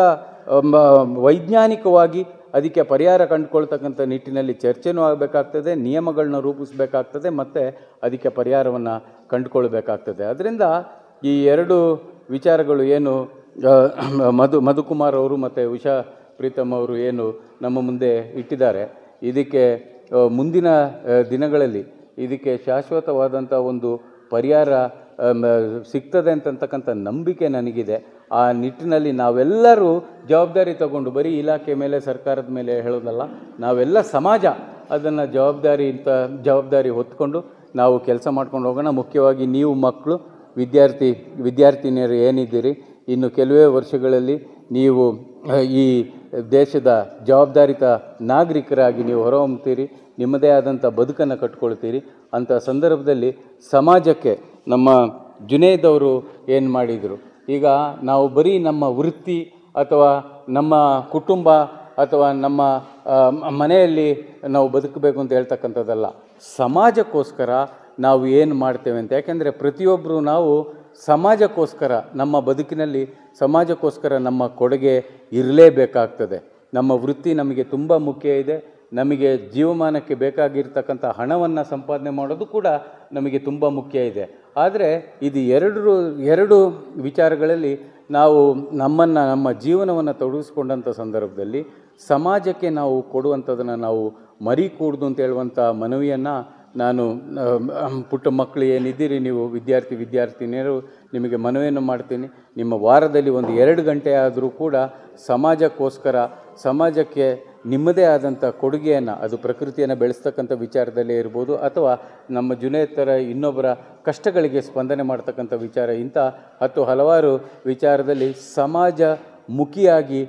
ವೈಜ್ಞಾನಿಕವಾಗಿ ಅದಕ್ಕೆ ಪರಿಹಾರ ಕಂಡುಕೊಳ್ತಕ್ಕಂಥ ನಿಟ್ಟಿನಲ್ಲಿ ಚರ್ಚೆನೂ ಆಗಬೇಕಾಗ್ತದೆ, ನಿಯಮಗಳನ್ನ ರೂಪಿಸಬೇಕಾಗ್ತದೆ, ಮತ್ತು ಅದಕ್ಕೆ ಪರಿಹಾರವನ್ನು ಕಂಡುಕೊಳ್ಬೇಕಾಗ್ತದೆ. ಅದರಿಂದ ಈ ಎರಡು ವಿಚಾರಗಳು ಏನು ಮಧು, ಮಧುಕುಮಾರ್ ಅವರು ಮತ್ತು ಉಷಾ ಪ್ರೀತಮ್ ಅವರು ಏನು ನಮ್ಮ ಮುಂದೆ ಇಟ್ಟಿದ್ದಾರೆ, ಇದಕ್ಕೆ ಮುಂದಿನ ದಿನಗಳಲ್ಲಿ ಇದಕ್ಕೆ ಶಾಶ್ವತವಾದಂಥ ಒಂದು ಪರಿಹಾರ ಸಿಗ್ತದೆ ಅಂತಕ್ಕಂಥ ನಂಬಿಕೆ ನನಗಿದೆ. ಆ ನಿಟ್ಟಿನಲ್ಲಿ ನಾವೆಲ್ಲರೂ ಜವಾಬ್ದಾರಿ ತಗೊಂಡು ಬರೀ ಇಲಾಖೆ ಮೇಲೆ, ಸರ್ಕಾರದ ಮೇಲೆ ಹೇಳೋದಲ್ಲ, ನಾವೆಲ್ಲ ಸಮಾಜ ಅದನ್ನು ಜವಾಬ್ದಾರಿ ಅಂತ, ಜವಾಬ್ದಾರಿ ಹೊತ್ಕೊಂಡು ನಾವು ಕೆಲಸ ಮಾಡ್ಕೊಂಡು ಹೋಗೋಣ. ಮುಖ್ಯವಾಗಿ ನೀವು ಮಕ್ಕಳು, ವಿದ್ಯಾರ್ಥಿ, ವಿದ್ಯಾರ್ಥಿನಿಯರು ಏನಿದ್ದೀರಿ, ಇನ್ನು ಕೆಲವೇ ವರ್ಷಗಳಲ್ಲಿ ನೀವು ಈ ದೇಶದ ಜವಾಬ್ದಾರಿತ ನಾಗರಿಕರಾಗಿ ನೀವು ಹೊರಹೊಮ್ಮುತ್ತೀರಿ ನಿಮ್ಮದೇ ಆದಂಥ ಬದುಕನ್ನು ಕಟ್ಕೊಳ್ತೀರಿ. ಅಂಥ ಸಂದರ್ಭದಲ್ಲಿ ಸಮಾಜಕ್ಕೆ ನಮ್ಮ ಜುನೇದ್ ಅವರು ಏನು ಮಾಡಿದರು ಈಗ ನಾವು ಬರೀ ನಮ್ಮ ವೃತ್ತಿ ಅಥವಾ ನಮ್ಮ ಕುಟುಂಬ ಅಥವಾ ನಮ್ಮ ಮನೆಯಲ್ಲಿ ನಾವು ಬದುಕಬೇಕು ಅಂತ ಹೇಳ್ತಕ್ಕಂಥದ್ದಲ್ಲ. ಸಮಾಜಕ್ಕೋಸ್ಕರ ನಾವು ಏನು ಮಾಡ್ತೇವೆ ಅಂತ, ಯಾಕೆಂದರೆ ಪ್ರತಿಯೊಬ್ಬರು ನಾವು ಸಮಾಜಕ್ಕೋಸ್ಕರ, ನಮ್ಮ ಬದುಕಿನಲ್ಲಿ ಸಮಾಜಕ್ಕೋಸ್ಕರ ನಮ್ಮ ಕೊಡುಗೆ ಇರಲೇಬೇಕಾಗ್ತದೆ. ನಮ್ಮ ವೃತ್ತಿ ನಮಗೆ ತುಂಬ ಮುಖ್ಯ ಇದೆ. ನಮಗೆ ಜೀವಮಾನಕ್ಕೆ ಬೇಕಾಗಿರ್ತಕ್ಕಂಥ ಹಣವನ್ನು ಸಂಪಾದನೆ ಮಾಡೋದು ಕೂಡ ನಮಗೆ ತುಂಬ ಮುಖ್ಯ ಇದೆ. ಆದರೆ ಇದು ಎರಡು ಎರಡು ವಿಚಾರಗಳಲ್ಲಿ ನಾವು ನಮ್ಮನ್ನು, ನಮ್ಮ ಜೀವನವನ್ನು ತೊಡಗಿಸ್ಕೊಂಡಂಥ ಸಂದರ್ಭದಲ್ಲಿ ಸಮಾಜಕ್ಕೆ ನಾವು ಕೊಡುವಂಥದ್ದನ್ನು ನಾವು ಮರಿ ಕೂಡ್ದು ಅಂತ ಹೇಳುವಂಥ ಮನವಿಯನ್ನು ನಾನು ಪುಟ್ಟ ಮಕ್ಕಳು ಏನಿದ್ದೀರಿ ನೀವು ವಿದ್ಯಾರ್ಥಿ, ವಿದ್ಯಾರ್ಥಿನಿಯರು, ನಿಮಗೆ ಮನವಿಯನ್ನು ಮಾಡ್ತೀನಿ. ನಿಮ್ಮ ವಾರದಲ್ಲಿ ಒಂದು ಎರಡು ಗಂಟೆ ಆದರೂ ಕೂಡ ಸಮಾಜಕ್ಕೋಸ್ಕರ ಸಮಾಜಕ್ಕೆ ನಿಮ್ಮದೇ ಆದಂಥ ಕೊಡುಗೆಯನ್ನು, ಅದು ಪ್ರಕೃತಿಯನ್ನು ಬೆಳೆಸ್ತಕ್ಕಂಥ ವಿಚಾರದಲ್ಲೇ ಇರ್ಬೋದು, ಅಥವಾ ನಮ್ಮ ಜುನೇತರ ಇನ್ನೊಬ್ಬರ ಕಷ್ಟಗಳಿಗೆ ಸ್ಪಂದನೆ ಮಾಡ್ತಕ್ಕಂಥ ವಿಚಾರ, ಇಂಥ ಹತ್ತು ಹಲವಾರು ವಿಚಾರದಲ್ಲಿ ಸಮಾಜ ಮುಖಿಯಾಗಿ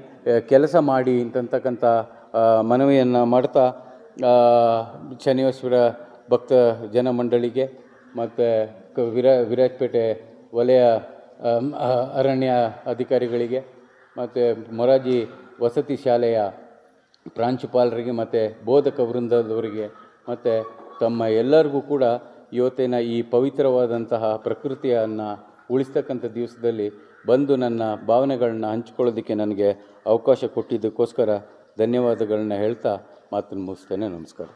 ಕೆಲಸ ಮಾಡಿ ಅಂತಕ್ಕಂಥ ಮನವಿಯನ್ನು ಮಾಡ್ತಾ ಶನಿವೇಶ್ವರ ಭಕ್ತ ಜನಮಂಡಳಿಗೆ, ಮತ್ತು ವಿರಾ, ವಿರಾಜಪೇಟೆ ವಲಯ ಅರಣ್ಯ ಅಧಿಕಾರಿಗಳಿಗೆ, ಮತ್ತು ಮೊರಾರ್ಜಿ ವಸತಿ ಶಾಲೆಯ ಪ್ರಾಂಶುಪಾಲರಿಗೆ ಮತ್ತು ಬೋಧಕ ವೃಂದದವರಿಗೆ ಮತ್ತು ತಮ್ಮ ಎಲ್ಲರಿಗೂ ಕೂಡ ಇವತ್ತಿನ ಈ ಪವಿತ್ರವಾದಂತಹ ಪ್ರಕೃತಿಯನ್ನು ಉಳಿಸ್ತಕ್ಕಂಥ ದಿವಸದಲ್ಲಿ ಬಂದು ನನ್ನ ಭಾವನೆಗಳನ್ನ ಹಂಚ್ಕೊಳ್ಳೋದಕ್ಕೆ ನನಗೆ ಅವಕಾಶ ಕೊಟ್ಟಿದ್ದಕ್ಕೋಸ್ಕರ ಧನ್ಯವಾದಗಳನ್ನ ಹೇಳ್ತಾ ಮಾತನ್ನು ಮುಗಿಸ್ತೇನೆ. ನಮಸ್ಕಾರ.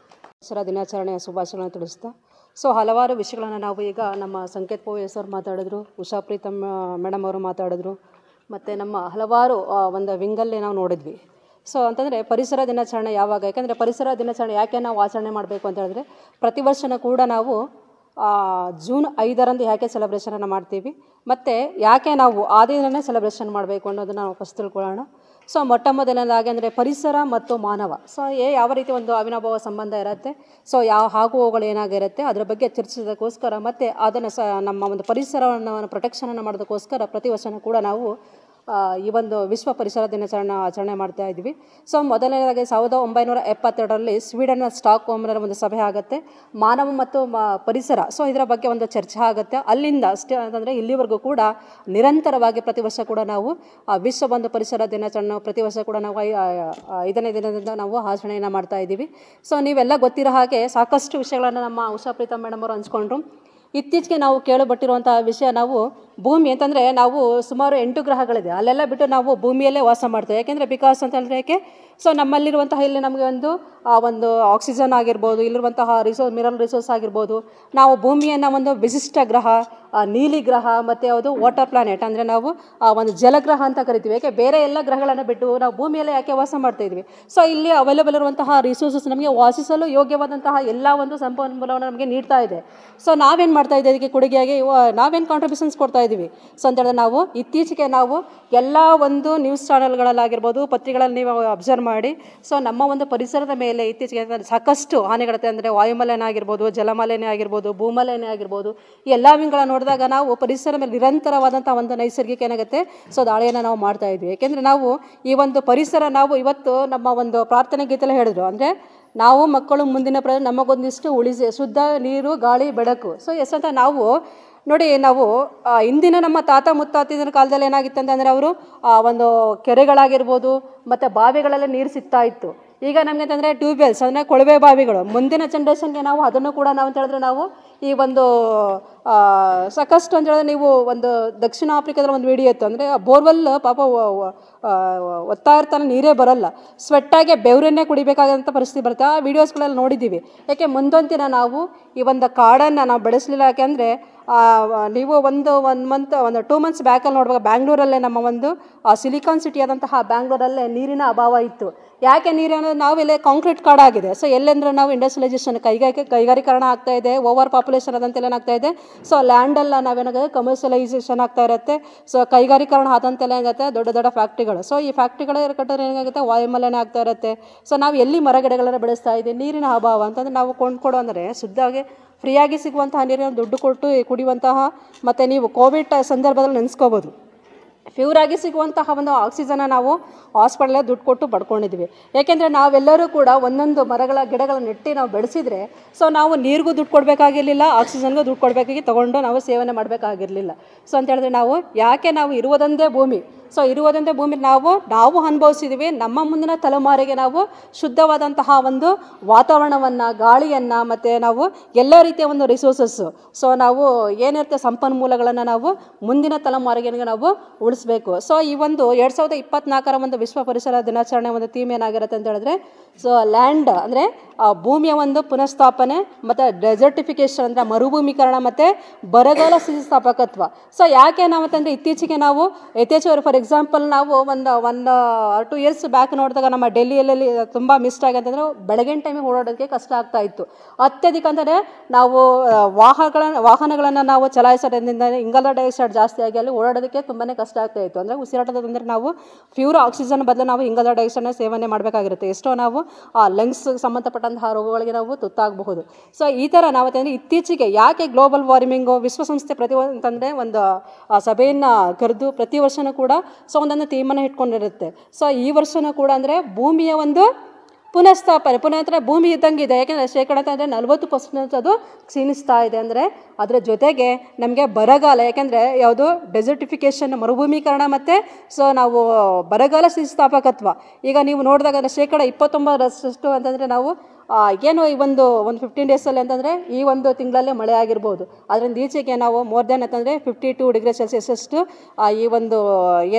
ಸರ್ ದಿನಾಚರಣೆಯ ಶುಭಾಶಯಗಳನ್ನು ತಿಳಿಸ್ತಾ, ಸೊ ಹಲವಾರು ವಿಷಯಗಳನ್ನು ನಾವು ಈಗ ನಮ್ಮ ಸಂಕೇತ್ ಪೋ ಸರ್ ಮಾತಾಡಿದ್ರು, ಉಷಾ ಪ್ರೀತಮ್ ಮೇಡಮ್ ಅವರು ಮಾತಾಡಿದ್ರು ಮತ್ತು ನಮ್ಮ ಹಲವಾರು ಒಂದು ವಿಂಗಲ್ಲಿ ನಾವು ನೋಡಿದ್ವಿ. ಸೊ ಅಂತಂದರೆ ಪರಿಸರ ದಿನಾಚರಣೆ ಯಾವಾಗ? ಯಾಕೆಂದರೆ ಪರಿಸರ ದಿನಾಚರಣೆ ಯಾಕೆ ನಾವು ಆಚರಣೆ ಮಾಡಬೇಕು ಅಂತ ಹೇಳಿದ್ರೆ, ಪ್ರತಿ ವರ್ಷನೂ ಕೂಡ ನಾವು ಜೂನ್ ಐದರಂದು ಯಾಕೆ ಸೆಲೆಬ್ರೇಷನನ್ನು ಮಾಡ್ತೀವಿ, ಮತ್ತು ಯಾಕೆ ನಾವು ಆ ದಿನನೇ ಸೆಲೆಬ್ರೇಷನ್ ಮಾಡಬೇಕು ಅನ್ನೋದನ್ನು ನಾವು ಫಸ್ಟ್ ತಿಳ್ಕೊಳ್ಳೋಣ. ಸೊ ಮೊಟ್ಟ ಮೊದಲನೇದಾಗಿ ಅಂದರೆ ಪರಿಸರ ಮತ್ತು ಮಾನವ. ಸೊ ಏ, ಯಾವ ರೀತಿ ಒಂದು ಅವಿನಾಭಾವ ಸಂಬಂಧ ಇರುತ್ತೆ? ಸೊ ಯಾವ ಹೋಗುಗಳು ಏನಾಗಿರುತ್ತೆ? ಅದರ ಬಗ್ಗೆ ಚರ್ಚಿಸೋದಕ್ಕೋಸ್ಕರ ಮತ್ತು ಅದನ್ನು ಸ, ನಮ್ಮ ಒಂದು ಪರಿಸರವನ್ನು ಪ್ರೊಟೆಕ್ಷನನ್ನು ಮಾಡೋದಕ್ಕೋಸ್ಕರ ಪ್ರತಿ ವರ್ಷನೂ ಕೂಡ ನಾವು ಈ ಒಂದು ವಿಶ್ವ ಪರಿಸರ ದಿನಾಚರಣೆ ಆಚರಣೆ ಮಾಡ್ತಾ ಇದ್ವಿ ಸೊ ಮೊದಲನೇದಾಗಿ ಸಾವಿರದ ಒಂಬೈನೂರ ಎಪ್ಪತ್ತೆರಡರಲ್ಲಿ ಸ್ವೀಡನ್ನ ಸ್ಟಾಕ್ ಹೋಮ್ನ ಒಂದು ಸಭೆ ಆಗುತ್ತೆ. ಮಾನವ ಮತ್ತು ಪರಿಸರ. ಸೊ ಇದರ ಬಗ್ಗೆ ಒಂದು ಚರ್ಚೆ ಆಗುತ್ತೆ. ಅಲ್ಲಿಂದ ಅಷ್ಟೇ ಅಂತಂದರೆ ಇಲ್ಲಿವರೆಗೂ ಕೂಡ ನಿರಂತರವಾಗಿ ಪ್ರತಿ ವರ್ಷ ಕೂಡ ನಾವು ವಿಶ್ವ ಒಂದು ಪರಿಸರ ದಿನಾಚರಣೆ ಪ್ರತಿ ವರ್ಷ ಕೂಡ ನಾವು ಐದನೇ ದಿನದಿಂದ ನಾವು ಆಚರಣೆಯನ್ನು ಮಾಡ್ತಾ ಇದ್ದೀವಿ. ಸೊ ನೀವೆಲ್ಲ ಗೊತ್ತಿರೋ ಹಾಗೆ ಸಾಕಷ್ಟು ವಿಷಯಗಳನ್ನು ನಮ್ಮ ಉಷಾ ಪ್ರೀತಮ್ ಮೇಡಮ್ ಅವರು ಹಂಚ್ಕೊಂಡ್ರು. ಇತ್ತೀಚೆಗೆ ನಾವು ಕೇಳಬಟ್ಟಿರುವಂತಹ ವಿಷಯ ನಾವು ಭೂಮಿ ಅಂತಂದರೆ ನಾವು ಸುಮಾರು ಎಂಟು ಗ್ರಹಗಳಿದೆ. ಅಲ್ಲೆಲ್ಲ ಬಿಟ್ಟು ನಾವು ಭೂಮಿಯಲ್ಲೇ ವಾಸ ಮಾಡ್ತೇವೆ. ಯಾಕೆಂದರೆ ಬಿಕಾಸ್ ಅಂತ ಹೇಳಿದ್ರೆ ಯಾಕೆ ಸೊ ನಮ್ಮಲ್ಲಿರುವಂತಹ ಇಲ್ಲಿ ನಮಗೆ ಒಂದು, ಆ, ಒಂದು ಆಕ್ಸಿಜನ್ ಆಗಿರ್ಬೋದು, ಇಲ್ಲಿರುವಂತಹ ರಿಸೋರ್ಸ್ ಮಿನರಲ್ ರಿಸೋರ್ಸ್ ಆಗಿರ್ಬೋದು. ನಾವು ಭೂಮಿಯನ್ನು ಒಂದು ವಿಶಿಷ್ಟ ಗ್ರಹ ನೀಲಿ ಗ್ರಹ ಮತ್ತು ಯಾವುದು ವಾಟರ್ ಪ್ಲಾನೆಟ್ ಅಂದರೆ ನಾವು, ಆ, ಒಂದು ಜಲಗ್ರಹ ಅಂತ ಕರಿತೀವಿ. ಯಾಕೆ? ಬೇರೆ ಎಲ್ಲ ಗ್ರಹಗಳನ್ನು ಬಿಟ್ಟು ನಾವು ಭೂಮಿಯಲ್ಲೇ ಯಾಕೆ ವಾಸ ಮಾಡ್ತಾ ಇದ್ವಿ ಸೊ ಇಲ್ಲಿ ಅವೈಲೇಬಲ್ ಇರುವಂತಹ ರಿಸೋರ್ಸಸ್ ನಮಗೆ ವಾಸಿಸಲು ಯೋಗ್ಯವಾದಂತಹ ಎಲ್ಲ ಒಂದು ಸಂಪನ್ಮೂಲವನ್ನು ನಮಗೆ ನೀಡ್ತಾ ಇದೆ. ಸೊ ನಾವೇನು ಮಾಡ್ತಾ ಇದ್ದೀವಿ? ಇದಕ್ಕೆ ಕೊಡುಗೆಯಾಗಿ ನಾವೇನು ಕಾಂಟ್ರಿಬ್ಯೂಷನ್ಸ್ ಕೊಡ್ತಾ ಇದ್ದೀವಿ? ಸೊ ಅಂತ ಹೇಳಿದ್ರೆ ನಾವು ಇತ್ತೀಚೆಗೆ ನಾವು ಎಲ್ಲ ಒಂದು ನ್ಯೂಸ್ ಚಾನಲ್ಗಳಲ್ಲಾಗಿರ್ಬೋದು ಪತ್ರಿಕೆಗಳಲ್ಲಿ ನೀವು ಅಬ್ಸರ್ವ್ ಮಾಡಿ. ಸೊ ನಮ್ಮ ಒಂದು ಪರಿಸರದ ಮೇಲೆ ಇತ್ತೀಚೆಗೆ ಸಾಕಷ್ಟು ಹಾನಿಗಳತ್ತೆ ಅಂದರೆ ವಾಯುಮಾಲಿನ್ಯ ಆಗಿರ್ಬೋದು, ಜಲಮಾಲಿನ್ಯ ಆಗಿರ್ಬೋದು, ಭೂಮಾಲಿನ್ಯ ಆಗಿರ್ಬೋದು, ಈ ಎಲ್ಲ ವಿಂಗಳ ನೋಡಿದಾಗ ನಾವು ಪರಿಸರ ಮೇಲೆ ನಿರಂತರವಾದಂಥ ಒಂದು ನೈಸರ್ಗಿಕ ಏನಾಗುತ್ತೆ? ಸೊ ದಾಳಿಯನ್ನು ನಾವು ಮಾಡ್ತಾ ಇದ್ವಿ. ಏಕೆಂದರೆ ನಾವು ಈ ಒಂದು ಪರಿಸರ ನಾವು ಇವತ್ತು ನಮ್ಮ ಒಂದು ಪ್ರಾರ್ಥನೆ ಗೀತೆಲ್ಲ ಹೇಳಿದ್ರು. ಅಂದರೆ ನಾವು ಮಕ್ಕಳು ಮುಂದಿನ ಪ್ರ ನಮಗೊಂದಿಷ್ಟು ಉಳಿಸಿ, ಶುದ್ಧ ನೀರು, ಗಾಳಿ, ಬೆಳಕು. ಸೊ ಎಷ್ಟಂತ ನಾವು ನೋಡಿ ನಾವು ಇಂದಿನ ನಮ್ಮ ತಾತ ಮುತ್ತಾತಿನ ಕಾಲದಲ್ಲಿ ಏನಾಗಿತ್ತು ಅಂತಂದರೆ ಅವರು ಒಂದು ಕೆರೆಗಳಾಗಿರ್ಬೋದು, ಮತ್ತು ಬಾವಿಗಳಲ್ಲಿ ನೀರು ಸಿಗ್ತಾ ಇತ್ತು. ಈಗ ನಮಗೆ ಅಂತಂದರೆ ಟ್ಯೂಬ್ವೆಲ್ಸ್ ಅಂದರೆ ಕೊಳವೆ ಬಾವಿಗಳು. ಮುಂದಿನ ಜನ್ರೇಷನ್ಗೆ ನಾವು ಅದನ್ನು ಕೂಡ ನಾವು ಅಂತ ಹೇಳಿದ್ರೆ ನಾವು ಈ ಒಂದು ಸಾಕಷ್ಟು ಅಂತ ಹೇಳಿದ್ರೆ ನೀವು ಒಂದು ದಕ್ಷಿಣ ಆಫ್ರಿಕಾದಲ್ಲಿ ಒಂದು ವಿಡಿಯೋ ಇತ್ತು ಅಂದರೆ ಬೋರ್ವೆಲ್ ಪಾಪ ಒತ್ತಾ ಇರ್ತಾನೆ ನೀರೇ ಬರಲ್ಲ. ಸ್ವೆಟ್ಟಾಗಿ ಬೆವರನ್ನೇ ಕುಡಿಬೇಕಾದಂಥ ಪರಿಸ್ಥಿತಿ ಬರುತ್ತೆ. ಆ ವೀಡಿಯೋಸ್ಗಳೆಲ್ಲ ನೋಡಿದ್ದೀವಿ. ಯಾಕೆ ಮುಂದೊಂದು ನಾವು ಈ ಒಂದು ಕಾಡನ್ನು ನಾವು ಬೆಳೆಸಲಿಲ್ಲ ಯಾಕೆಂದರೆ ನೀವು ಒಂದು ಒನ್ ಮಂತ್ ಒಂದು ಟೂ ಮಂತ್ಸ್ ಬ್ಯಾಕಲ್ಲಿ ನೋಡುವಾಗ ಬ್ಯಾಂಗ್ಳೂರಲ್ಲೇ ನಮ್ಮ ಒಂದು ಸಿಲಿಕಾನ್ ಸಿಟಿ ಆದಂತಹ ಬ್ಯಾಂಗ್ಳೂರಲ್ಲೇ ನೀರಿನ ಅಭಾವ ಇತ್ತು. ಯಾಕೆ ನೀರು ನಾವು ಇಲ್ಲೇ ಕಾಂಕ್ರೀಟ್ ಕಾಡಾಗಿದೆ. ಸೊ ಎಲ್ಲೆಂದ್ರೆ ನಾವು ಇಂಡಸ್ಟ್ರಿಯಲೈಸೇಷನ್ ಕೈಗಾರಿಕೆ, ಕೈಗಾರೀಕರಣ ಆಗ್ತಾ ಇದೆ. ಓವರ್ ಪಾಪ್ಯುಲೇಷನ್ ಅದಂತೆಲ್ಲ ಏನಾಗ್ತಾ ಇದೆ? ಸೊ ಲ್ಯಾಂಡೆಲ್ಲ ನಾವೇನಾಗುತ್ತೆ ಕಮರ್ಷಿಯಲೈಸೇಷನ್ ಆಗ್ತಾ ಇರುತ್ತೆ. ಸೊ ಕೈಗಾರಿಕರಣ ಆದಂತೆಲ್ಲ ಏನಾಗುತ್ತೆ? ದೊಡ್ಡ ದೊಡ್ಡ ಫ್ಯಾಕ್ಟ್ರಿಗಳು ಸೊ ಈ ಫ್ಯಾಕ್ಟ್ರಿಗಳ ಕಟ್ಟಿದ್ರೆ ಏನಾಗುತ್ತೆ? ವಾಯುಮಾಲಿನ್ಯ ಆಗ್ತಾ ಇರುತ್ತೆ. ಸೊ ನಾವು ಎಲ್ಲಿ ಮರ ಮರಗಿಡಗಳನ್ನು ಬೆಳೆಸ್ತಾ ಇದ್ದೀವಿ? ನೀರಿನ ಅಭಾವ ಅಂತಂದ್ರೆ ನಾವು ಕೊಂಡ್ಕೊಡು ಅಂದರೆ ಶುದ್ಧವಾಗಿ ಫ್ರೀಯಾಗಿ ಸಿಗುವಂತಹ ನೀರಿನ ದುಡ್ಡು ಕೊಟ್ಟು ಕುಡಿಯುವಂತಹ ಮತ್ತು ನೀವು ಕೋವಿಡ್ ಸಂದರ್ಭದಲ್ಲಿ ನೆನೆಸ್ಕೋಬೋದು. ಪ್ಯೂರಾಗಿ ಸಿಗುವಂತಹ ಒಂದು ಆಕ್ಸಿಜನ್ನ ನಾವು ಹಾಸ್ಪಿಟಲೇ ದುಡ್ಡು ಕೊಟ್ಟು ಪಡ್ಕೊಂಡಿದ್ವಿ. ಏಕೆಂದರೆ ನಾವೆಲ್ಲರೂ ಕೂಡ ಒಂದೊಂದು ಮರಗಳ ಗಿಡಗಳ ನೆಟ್ಟಿ ನಾವು ಬೆಳೆಸಿದ್ರೆ ಸೊ ನಾವು ನೀರಿಗೂ ದುಡ್ಡು ಕೊಡಬೇಕಾಗಿರಲಿಲ್ಲ ಆಕ್ಸಿಜನ್ಗೂ ದುಡ್ಡು ಕೊಡಬೇಕಾಗಿ ತೊಗೊಂಡು ನಾವು ಸೇವನೆ ಮಾಡಬೇಕಾಗಿರಲಿಲ್ಲ. ಸೊ ಅಂತ ಹೇಳಿದ್ರೆ ನಾವು ಯಾಕೆ ನಾವು ಇರುವುದೊಂದೇ ಭೂಮಿ ಸೊ ಇರುವುದಂತೆ ಭೂಮಿ ನಾವು ನಾವು ಅನುಭವಿಸಿದ್ದೀವಿ ನಮ್ಮ ಮುಂದಿನ ತಲೆಮಾರಿಗೆ ನಾವು ಶುದ್ಧವಾದಂತಹ ಒಂದು ವಾತಾವರಣವನ್ನು, ಗಾಳಿಯನ್ನು ಮತ್ತು ನಾವು ಎಲ್ಲ ರೀತಿಯ ಒಂದು ರಿಸೋರ್ಸಸ್ಸು ಸೊ ನಾವು ಏನಿರುತ್ತೆ ಸಂಪನ್ಮೂಲಗಳನ್ನು ನಾವು ಮುಂದಿನ ತಲೆಮಾರಿಗೆ ನಾವು ಉಳಿಸ್ಬೇಕು. ಸೊ ಈ ಒಂದು ಎರಡು ಸಾವಿರದ ಇಪ್ಪತ್ನಾಲ್ಕರ ಒಂದು ವಿಶ್ವ ಪರಿಸರ ದಿನಾಚರಣೆ ಒಂದು ಥೀಮ್ ಏನಾಗಿರುತ್ತೆ ಅಂತ ಹೇಳಿದ್ರೆ ಸೊ ಲ್ಯಾಂಡ್ ಅಂದರೆ ಭೂಮಿಯ ಒಂದು ಪುನಃಸ್ಥಾಪನೆ ಮತ್ತು ಡೆಸರ್ಟಿಫಿಕೇಶನ್ ಅಂದರೆ ಮರುಭೂಮೀಕರಣ ಮತ್ತು ಬರಗಾಲ ಸ್ಥಿತಿಸ್ಥಾಪಕತ್ವ. ಸೊ ಯಾಕೆ ನಾವು ಅಂತಂದರೆ ಇತ್ತೀಚೆಗೆ ನಾವು ಯಥೇಚ್ಛವರು ಫಾರ್ ಎಕ್ಸಾಂಪಲ್ ನಾವು ಒಂದು ಒಂದು ಟು ಇಯರ್ಸ್ ಬ್ಯಾಕ್ ನೋಡಿದಾಗ ನಮ್ಮ ಡೆಲ್ಲಿಯಲ್ಲಿ ತುಂಬ ಮಿಸ್ಟ್ ಆಗಿದೆ ಅಂದರೆ ಬೆಳಗಿನ ಟೈಮಿಗೆ ಓಡಾಡೋದಕ್ಕೆ ಕಷ್ಟ ಆಗ್ತಾ ಇತ್ತು. ಅತ್ಯಧಿಕ ಅಂದರೆ ನಾವು ವಾಹನಗಳನ್ನ ವಾಹನಗಳ ವಾಹನಗಳನ್ನು ನಾವು ಚಲಾಯಿಸೋದ್ರಿಂದ ಇಂಗಾಲ ಡೈಆಕ್ಸೈಡ್ ಜಾಸ್ತಿ ಆಗಿ ಅಲ್ಲಿ ಓಡಾಡೋದಕ್ಕೆ ತುಂಬಾ ಕಷ್ಟ ಆಗ್ತಾ ಇತ್ತು. ಅಂದರೆ ಉಸಿರಾಟದಂದರೆ ನಾವು ಪ್ಯೂರ್ ಆಕ್ಸಿಜನ್ ಬದಲು ನಾವು ಇಂಗಾಲ ಡೈಆಕ್ಸೈಡ್ನ ಸೇವನೆ ಮಾಡಬೇಕಾಗಿರುತ್ತೆ. ಎಷ್ಟೋ ನಾವು, ಆ ಲಂಗ್ಸ್ ಸಂಬಂಧಪಟ್ಟಂತಹ ರೋಗಗಳಿಗೆ ನಾವು ತುತ್ತಾಗಬಹುದು. ಸೊ ಈ ಥರ ನಾವು ಅಂತಂದರೆ ಇತ್ತೀಚೆಗೆ ಯಾಕೆ ಗ್ಲೋಬಲ್ ವಾರ್ಮಿಂಗು ವಿಶ್ವಸಂಸ್ಥೆ ಪ್ರತಿ ಅಂತಂದರೆ ಒಂದು ಸಭೆಯನ್ನು ಕರೆದು ಪ್ರತಿ ವರ್ಷನೂ ಕೂಡ ಸೊ ಒಂದೊಂದು ಥೀಮನ್ನು ಇಟ್ಕೊಂಡಿರುತ್ತೆ. ಸೊ ಈ ವರ್ಷನೂ ಕೂಡ ಅಂದರೆ ಭೂಮಿಯ ಒಂದು ಪುನಃಸ್ಥಾಪನೆ, ಪುನಃ ಅಂದರೆ ಭೂಮಿ ಇದ್ದಂಗೆ ಇದೆ ಯಾಕೆಂದರೆ ಶೇಕಡ ಅಂದರೆ ನಲ್ವತ್ತು ಪರ್ಸೆಂಟ್ ಅದು ಕ್ಷೀಣಿಸ್ತಾ ಇದೆ ಅಂದರೆ ಅದರ ಜೊತೆಗೆ ನಮಗೆ ಬರಗಾಲ, ಯಾಕೆಂದರೆ ಯಾವುದು ಡೆಸರ್ಟಿಫಿಕೇಷನ್ ಮರುಭೂಮೀಕರಣ ಮತ್ತು ಸೊ ನಾವು ಬರಗಾಲ ಸ್ಥಿತಿಸ್ಥಾಪಕತ್ವ. ಈಗ ನೀವು ನೋಡಿದಾಗ ಶೇಕಡ ಇಪ್ಪತ್ತೊಂಬತ್ತರಷ್ಟು ಅಂತಂದರೆ ನಾವು ಏನು ಈ ಒಂದು ಒಂದು ಫಿಫ್ಟೀನ್ ಡೇಸಲ್ಲಿ ಅಂತಂದರೆ ಈ ಒಂದು ತಿಂಗಳಲ್ಲೇ ಮಳೆ ಆಗಿರ್ಬೋದು. ಅದರಿಂದ ಈಚೆಗೆ ನಾವು ಮೋರ್ ದೆನ್ ಅಂತಂದರೆ ಫಿಫ್ಟಿ ಟು ಡಿಗ್ರಿ ಸೆಲ್ಸಿಯಸ್ ಅಷ್ಟು ಈ ಒಂದು,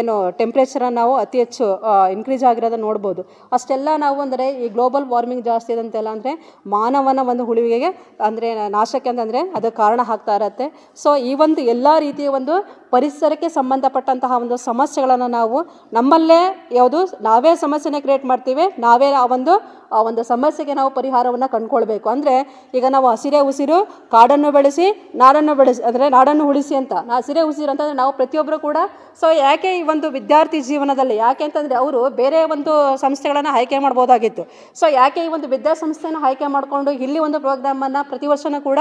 ಏನು ಟೆಂಪ್ರೇಚರನ್ನು ನಾವು ಅತಿ ಹೆಚ್ಚು ಇನ್ಕ್ರೀಸ್ ಆಗಿರೋದನ್ನು ನೋಡ್ಬೋದು. ಅಷ್ಟೆಲ್ಲ ನಾವು ಅಂದರೆ ಈ ಗ್ಲೋಬಲ್ ವಾರ್ಮಿಂಗ್ ಜಾಸ್ತಿ ಇದಂತೆಲ್ಲ ಅಂದರೆ ಮಾನವನ ಒಂದು ಉಳಿವಿಗೆ ಅಂದರೆ ನಾಶಕ್ಕೆ ಅಂತಂದರೆ ಅದು ಕಾರಣ ಆಗ್ತಾ ಇರತ್ತೆ. ಸೊ ಈ ಒಂದು ಎಲ್ಲ ರೀತಿಯ ಒಂದು ಪರಿಸರಕ್ಕೆ ಸಂಬಂಧಪಟ್ಟಂತಹ ಒಂದು ಸಮಸ್ಯೆಗಳನ್ನು ನಾವು ನಮ್ಮಲ್ಲೇ ಯಾವುದು, ನಾವೇ ಸಮಸ್ಯೆನೇ ಕ್ರಿಯೇಟ್ ಮಾಡ್ತೀವಿ, ನಾವೇ ಆ ಒಂದು ಆ ಒಂದು ಸಮಸ್ಯೆಗೆ ನಾವು ಪರಿಹಾರವನ್ನು ಕಂಡುಕೊಳ್ಬೇಕು. ಅಂದರೆ ಈಗ ನಾವು ಹಸಿರೇ ಉಸಿರು, ಕಾಡನ್ನು ಬೆಳೆಸಿ, ನಾಡನ್ನು ಬೆಳೆಸಿ, ಅಂದರೆ ನಾಡನ್ನು ಉಳಿಸಿ ಅಂತ. ಹಸಿರೇ ಉಸಿರು ಅಂತಂದರೆ ನಾವು ಪ್ರತಿಯೊಬ್ಬರು ಕೂಡ ಸೊ ಯಾಕೆ ಈ ಒಂದು ವಿದ್ಯಾರ್ಥಿ ಜೀವನದಲ್ಲಿ, ಯಾಕೆ ಅಂತಂದರೆ ಅವರು ಬೇರೆ ಒಂದು ಸಂಸ್ಥೆಗಳನ್ನು ಆಯ್ಕೆ ಮಾಡ್ಬೋದಾಗಿತ್ತು. ಸೊ ಯಾಕೆ ಈ ಒಂದು ವಿದ್ಯಾಸಂಸ್ಥೆಯನ್ನು ಆಯ್ಕೆ ಮಾಡಿಕೊಂಡು ಇಲ್ಲಿ ಒಂದು ಪ್ರೋಗ್ರಾಮನ್ನು ಪ್ರತಿ ವರ್ಷನೂ ಕೂಡ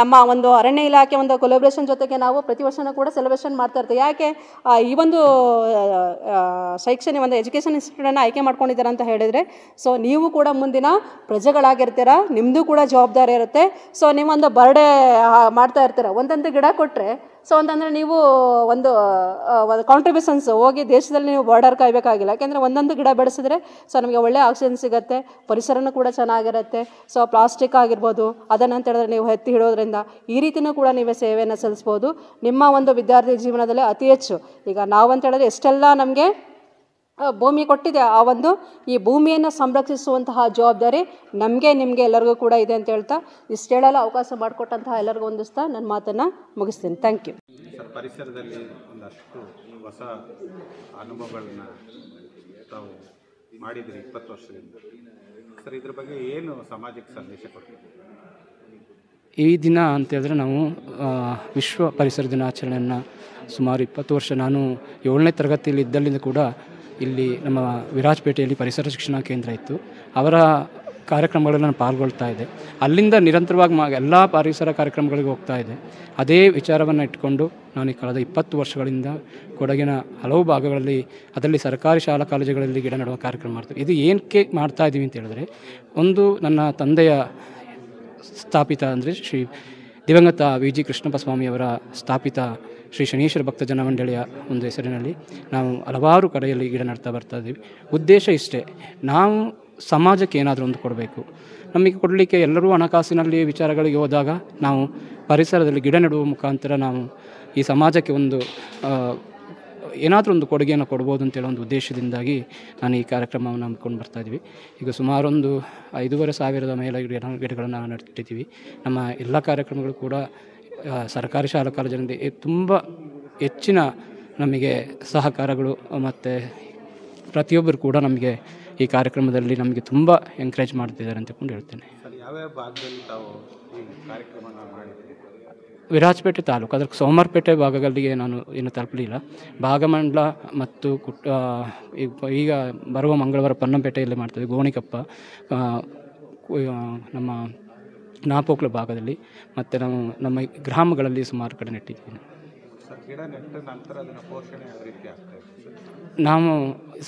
ನಮ್ಮ ಒಂದು ಅರಣ್ಯ ಇಲಾಖೆ ಒಂದು ಕೊಲಬ್ರೇಷನ್ ಜೊತೆಗೆ ನಾವು ಪ್ರತಿ ವರ್ಷನೂ ಕೂಡ ಸೆಲೆಬ್ರೇಷನ್ ಮಾಡ್ತಾ ಇರ್ತೀವಿ. ಯಾಕೆ? ಈ ಒಂದು ಶೈಕ್ಷಣಿಕ ಒಂದು ಎಜುಕೇಷನ್ ಇನ್ಸ್ಟಿಟ್ಯೂಟನ್ನು ಆಯ್ಕೆ ಮಾಡ್ಕೊಂಡಿದ್ದಾರೆ ಅಂತ ಹೇಳಿದರೆ ಸೊ ನೀವು ಕೂಡ ಮುಂದಿನ ಪ್ರಜೆಗಳಾಗಿರ್ತೀರ ನಿಮ್ಮದು ಕೂಡ ಜವಾಬ್ದಾರಿ ಇರುತ್ತೆ. ಸೊ ನೀವೊಂದು ಬರ್ಡೇ ಮಾಡ್ತಾ ಇರ್ತೀರ? ಒಂದೊಂದು ಗಿಡ ಕೊಟ್ಟರೆ ಸೊ ಅಂತಂದರೆ ನೀವು ಒಂದು ಕಾಂಟ್ರಿಬ್ಯೂಷನ್ಸ್ ಹೋಗಿ ದೇಶದಲ್ಲಿ ನೀವು ಬಾರ್ಡರ್ ಕಾಯಬೇಕಾಗಿಲ್ಲ. ಯಾಕೆಂದರೆ ಒಂದೊಂದು ಗಿಡ ಬೆಳೆಸಿದ್ರೆ ಸೊ ನಮಗೆ ಒಳ್ಳೆ ಆಕ್ಸಿಜನ್ ಸಿಗುತ್ತೆ, ಪರಿಸರನೂ ಕೂಡ ಚೆನ್ನಾಗಿರುತ್ತೆ. ಸೊ ಪ್ಲಾಸ್ಟಿಕ್ ಆಗಿರ್ಬೋದು, ಅದನ್ನು ಅಂತ ಹೇಳಿದ್ರೆ ನೀವು ಎತ್ತಿ ಹಿಡೋದ್ರಿಂದ ಈ ರೀತಿಯೂ ಕೂಡ ನೀವೇ ಸೇವೆಯನ್ನು ಸಲ್ಲಿಸ್ಬೋದು. ನಿಮ್ಮ ಒಂದು ವಿದ್ಯಾರ್ಥಿ ಜೀವನದಲ್ಲಿ ಅತಿ ಹೆಚ್ಚು. ಈಗ ನಾವಂತ ಹೇಳಿದ್ರೆ ಎಷ್ಟೆಲ್ಲ ನಮಗೆ ಭೂಮಿ ಕೊಟ್ಟಿದೆ. ಆ ಒಂದು ಈ ಭೂಮಿಯನ್ನು ಸಂರಕ್ಷಿಸುವಂತಹ ಜವಾಬ್ದಾರಿ ನಮಗೆ ನಿಮಗೆ ಎಲ್ಲರಿಗೂ ಕೂಡ ಇದೆ ಅಂತ ಹೇಳ್ತಾ ಇಷ್ಟು ಹೇಳಲು ಅವಕಾಶ ಮಾಡಿಕೊಟ್ಟಂತಹ ಎಲ್ಲರಿಗೂ ಒಂದಿಸ್ತಾ ನನ್ನ ಮಾತನ್ನು ಮುಗಿಸ್ತೀನಿ. ಥ್ಯಾಂಕ್ ಯು ಸರ್ ಪರಿಸರದಲ್ಲಿ ಒಂದಷ್ಟು ಹೊಸ ಅನುಭವಗಳನ್ನ ತಾವು ಮಾಡಿದ್ರಿ ಇಪ್ಪತ್ತು ವರ್ಷದಿಂದ. ಸರ್ ಇದ್ರ ಬಗ್ಗೆ ಏನು ಸಮಾಜಕ್ಕೆ ಸಂದೇಶ ಕೊಡ್ತೀವಿ ಈ ದಿನ ಅಂತೇಳಿದ್ರೆ ನಾವು ವಿಶ್ವ ಪರಿಸರ ದಿನಾಚರಣೆಯನ್ನು ಸುಮಾರು ಇಪ್ಪತ್ತು ವರ್ಷ ನಾನು ಏಳನೇ ತರಗತಿಯಲ್ಲಿ ಇದ್ದಲ್ಲಿಂದ ಕೂಡ ಇಲ್ಲಿ ನಮ್ಮ ವಿರಾಜಪೇಟೆಯಲ್ಲಿ ಪರಿಸರ ಶಿಕ್ಷಣ ಕೇಂದ್ರ ಇತ್ತು. ಅವರ ಕಾರ್ಯಕ್ರಮಗಳಲ್ಲಿ ನಾನು ಪಾಲ್ಗೊಳ್ತಾ ಇದ್ದೆ. ಅಲ್ಲಿಂದ ನಿರಂತರವಾಗಿ ಮಾ ಎಲ್ಲ ಪರಿಸರ ಕಾರ್ಯಕ್ರಮಗಳಿಗೆ ಹೋಗ್ತಾ ಇದ್ದೆ. ಅದೇ ವಿಚಾರವನ್ನು ಇಟ್ಕೊಂಡು ನಾನು ಈ ಕಳೆದ ಇಪ್ಪತ್ತು ವರ್ಷಗಳಿಂದ ಕೊಡಗಿನ ಹಲವು ಭಾಗಗಳಲ್ಲಿ, ಅದರಲ್ಲಿ ಸರ್ಕಾರಿ ಶಾಲಾ ಕಾಲೇಜುಗಳಲ್ಲಿ ಗಿಡ ನೆಡುವ ಕಾರ್ಯಕ್ರಮ ಮಾಡ್ತೀವಿ ಇದು ಏನಕ್ಕೆ ಮಾಡ್ತಾ ಇದ್ದೀವಿ ಅಂತ ಹೇಳಿದ್ರೆ, ಒಂದು ನನ್ನ ತಂದೆಯ ಸ್ಥಾಪಿತ ಅಂದರೆ ಶ್ರೀ ದಿವಂಗತ ವಿ ಜಿ ಕೃಷ್ಣಪ್ಪ ಸ್ವಾಮಿಯವರ ಸ್ಥಾಪಿತ ಶ್ರೀ ಶನೀಶ್ವರ ಭಕ್ತ ಜನಮಂಡಳಿಯ ಒಂದು ಹೆಸರಿನಲ್ಲಿ ನಾವು ಹಲವಾರು ಕಡೆಯಲ್ಲಿ ಗಿಡ ನಡ್ತಾ ಬರ್ತಾ ಇದ್ದೀವಿ. ಉದ್ದೇಶ ಇಷ್ಟೇ, ನಾವು ಸಮಾಜಕ್ಕೆ ಏನಾದರೂ ಒಂದು ಕೊಡಬೇಕು. ನಮಗೆ ಕೊಡಲಿಕ್ಕೆ ಎಲ್ಲರೂ ಹಣಕಾಸಿನಲ್ಲಿ ವಿಚಾರಗಳಿಗೆ ಹೋದಾಗ ನಾವು ಪರಿಸರದಲ್ಲಿ ಗಿಡ ನೆಡುವ ಮುಖಾಂತರ ನಾವು ಈ ಸಮಾಜಕ್ಕೆ ಒಂದು ಏನಾದರೂ ಒಂದು ಕೊಡುಗೆಯನ್ನು ಕೊಡ್ಬೋದು ಅಂತೇಳಿ ಒಂದು ಉದ್ದೇಶದಿಂದಾಗಿ ನಾನು ಈ ಕಾರ್ಯಕ್ರಮವನ್ನು ನಂಬ್ಕೊಂಡು ಬರ್ತಾ ಇದ್ವಿ ಈಗ ಸುಮಾರೊಂದು ಐದೂವರೆ ಸಾವಿರದ ಮೇಲೆ ಗಿಡ, ಗಿಡಗಳನ್ನು ನಾವು ನೆಟ್ಟಿದ್ದೀವಿ ನಮ್ಮ ಎಲ್ಲ ಕಾರ್ಯಕ್ರಮಗಳು ಕೂಡ ಸರ್ಕಾರಿ ಶಾಲಾ ಕಾಲೇಜಿನಲ್ಲಿ ತುಂಬ ಹೆಚ್ಚಿನ ನಮಗೆ ಸಹಕಾರಗಳು ಮತ್ತು ಪ್ರತಿಯೊಬ್ಬರು ಕೂಡ ನಮಗೆ ಈ ಕಾರ್ಯಕ್ರಮದಲ್ಲಿ ನಮಗೆ ತುಂಬ ಎಂಕರೇಜ್ ಮಾಡ್ತಿದ್ದಾರೆ ಅಂತಕೊಂಡು ಹೇಳ್ತೇನೆ. ವಿರಾಜಪೇಟೆ ತಾಲೂಕು ಅದಕ್ಕೆ ಸೋಮವಾರಪೇಟೆ ಭಾಗಗಳಿಗೆ ನಾನು ಏನು ತಲುಪಲಿಲ್ಲ. ಭಾಗಮಂಡಲ ಮತ್ತು ಕುಟ್ ಈಗ- ಬರುವ ಮಂಗಳವಾರ ಪನ್ನಂಪೇಟೆಯಲ್ಲಿ ಮಾಡ್ತೇವೆ ಗೋಣಿಕೊಪ್ಪ ನಮ್ಮ ನಾಪೋಕ್ಲ ಭಾಗದಲ್ಲಿ ಮತ್ತು ನಾವು ನಮ್ಮ ಗ್ರಾಮಗಳಲ್ಲಿ ಸುಮಾರು ಕಡೆ ನೆಟ್ಟಿದ್ದೀವಿ. ಸರ್ ಗಿಡ ನೆಟ್ಟ ನಂತರ ಅದನ್ನು ಪೋಷಣೆ ಯಾವ ರೀತಿ ಆಗ್ತಾ ಇದೆ? ಸರ್ ನಾವು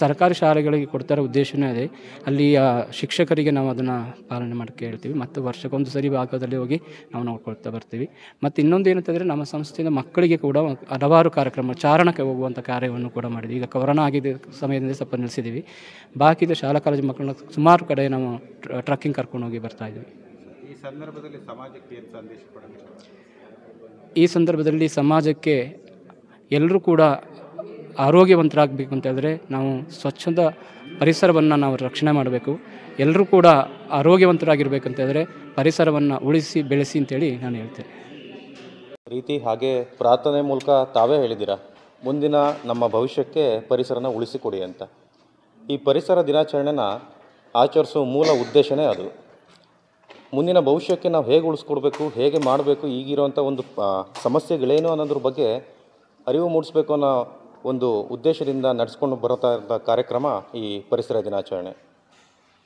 ಸರ್ಕಾರಿ ಶಾಲೆಗಳಿಗೆ ಕೊಡ್ತಾರೋ ಉದ್ದೇಶವೇ ಅದೇ. ಅಲ್ಲಿಯ ಶಿಕ್ಷಕರಿಗೆ ನಾವು ಅದನ್ನು ಪಾಲನೆ ಮಾಡೋಕ್ಕೆ ಹೇಳ್ತೀವಿ. ಮತ್ತು ವರ್ಷಕ್ಕೊಂದು ಸರಿ ಭಾಗದಲ್ಲಿ ಹೋಗಿ ನಾವು ನೋಡ್ಕೊಳ್ತಾ ಬರ್ತೀವಿ. ಮತ್ತು ಇನ್ನೊಂದು ಏನಂತಂದರೆ ನಮ್ಮ ಸಂಸ್ಥೆಯಿಂದ ಮಕ್ಕಳಿಗೆ ಕೂಡ ಹಲವಾರು ಕಾರ್ಯಕ್ರಮ ಚಾರಣಕ್ಕೆ ಹೋಗುವಂಥ ಕಾರ್ಯವನ್ನು ಕೂಡ ಮಾಡಿದ್ವಿ. ಈಗ ಕೊರೋನಾ ಆಗಿದ್ದ ಸಮಯದಿಂದ ಸ್ವಲ್ಪ ನಿಲ್ಲಿಸಿದ್ದೀವಿ. ಬಾಕಿದ ಶಾಲಾ ಕಾಲೇಜು ಮಕ್ಕಳನ್ನ ಸುಮಾರು ಕಡೆ ನಾವು ಟ್ರಕ್ಕಿಂಗ್ ಕರ್ಕೊಂಡು ಹೋಗಿ ಬರ್ತಾ ಇದ್ವಿ ಈ ಸಂದರ್ಭದಲ್ಲಿ ಸಮಾಜಕ್ಕೆ ಏನು ಸಂದೇಶ ಕೊಡಬೇಕು? ಈ ಸಂದರ್ಭದಲ್ಲಿ ಸಮಾಜಕ್ಕೆ ಎಲ್ಲರೂ ಕೂಡ ಆರೋಗ್ಯವಂತರಾಗಬೇಕು ಅಂತ ಹೇಳಿದ್ರೆ ನಾವು ಸ್ವಚ್ಛದ ಪರಿಸರವನ್ನು ನಾವು ರಕ್ಷಣೆ ಮಾಡಬೇಕು. ಎಲ್ಲರೂ ಕೂಡ ಆರೋಗ್ಯವಂತರಾಗಿರ್ಬೇಕಂತ ಹೇಳಿದ್ರೆ ಪರಿಸರವನ್ನು ಉಳಿಸಿ ಬೆಳೆಸಿ ಅಂತೇಳಿ ನಾನು ಹೇಳ್ತೇನೆ. ರೀತಿ ಹಾಗೆ ಪ್ರಾರ್ಥನೆ ಮೂಲಕ ತಾವೇ ಹೇಳಿದ್ದೀರಾ? ಮುಂದಿನ ನಮ್ಮ ಭವಿಷ್ಯಕ್ಕೆ ಪರಿಸರನ ಉಳಿಸಿಕೊಡಿ ಅಂತ. ಈ ಪರಿಸರ ದಿನಾಚರಣೆನ ಆಚರಿಸೋ ಮೂಲ ಉದ್ದೇಶನೇ ಅದು. ಮುಂದಿನ ಭವಿಷ್ಯಕ್ಕೆ ನಾವು ಹೇಗೆ ಉಳಿಸ್ಕೊಡ್ಬೇಕು, ಹೇಗೆ ಮಾಡಬೇಕು ಈಗಿರೋಂಥ ಒಂದು ಸಮಸ್ಯೆಗಳೇನು ಅನ್ನೋದ್ರ ಬಗ್ಗೆ ಅರಿವು ಮೂಡಿಸ್ಬೇಕು ಅನ್ನೋ ಒಂದು ಉದ್ದೇಶದಿಂದ ನಡೆಸ್ಕೊಂಡು ಬರುತ್ತಾ ಇದ್ದ ಕಾರ್ಯಕ್ರಮ ಈ ಪರಿಸರ ದಿನಾಚರಣೆ.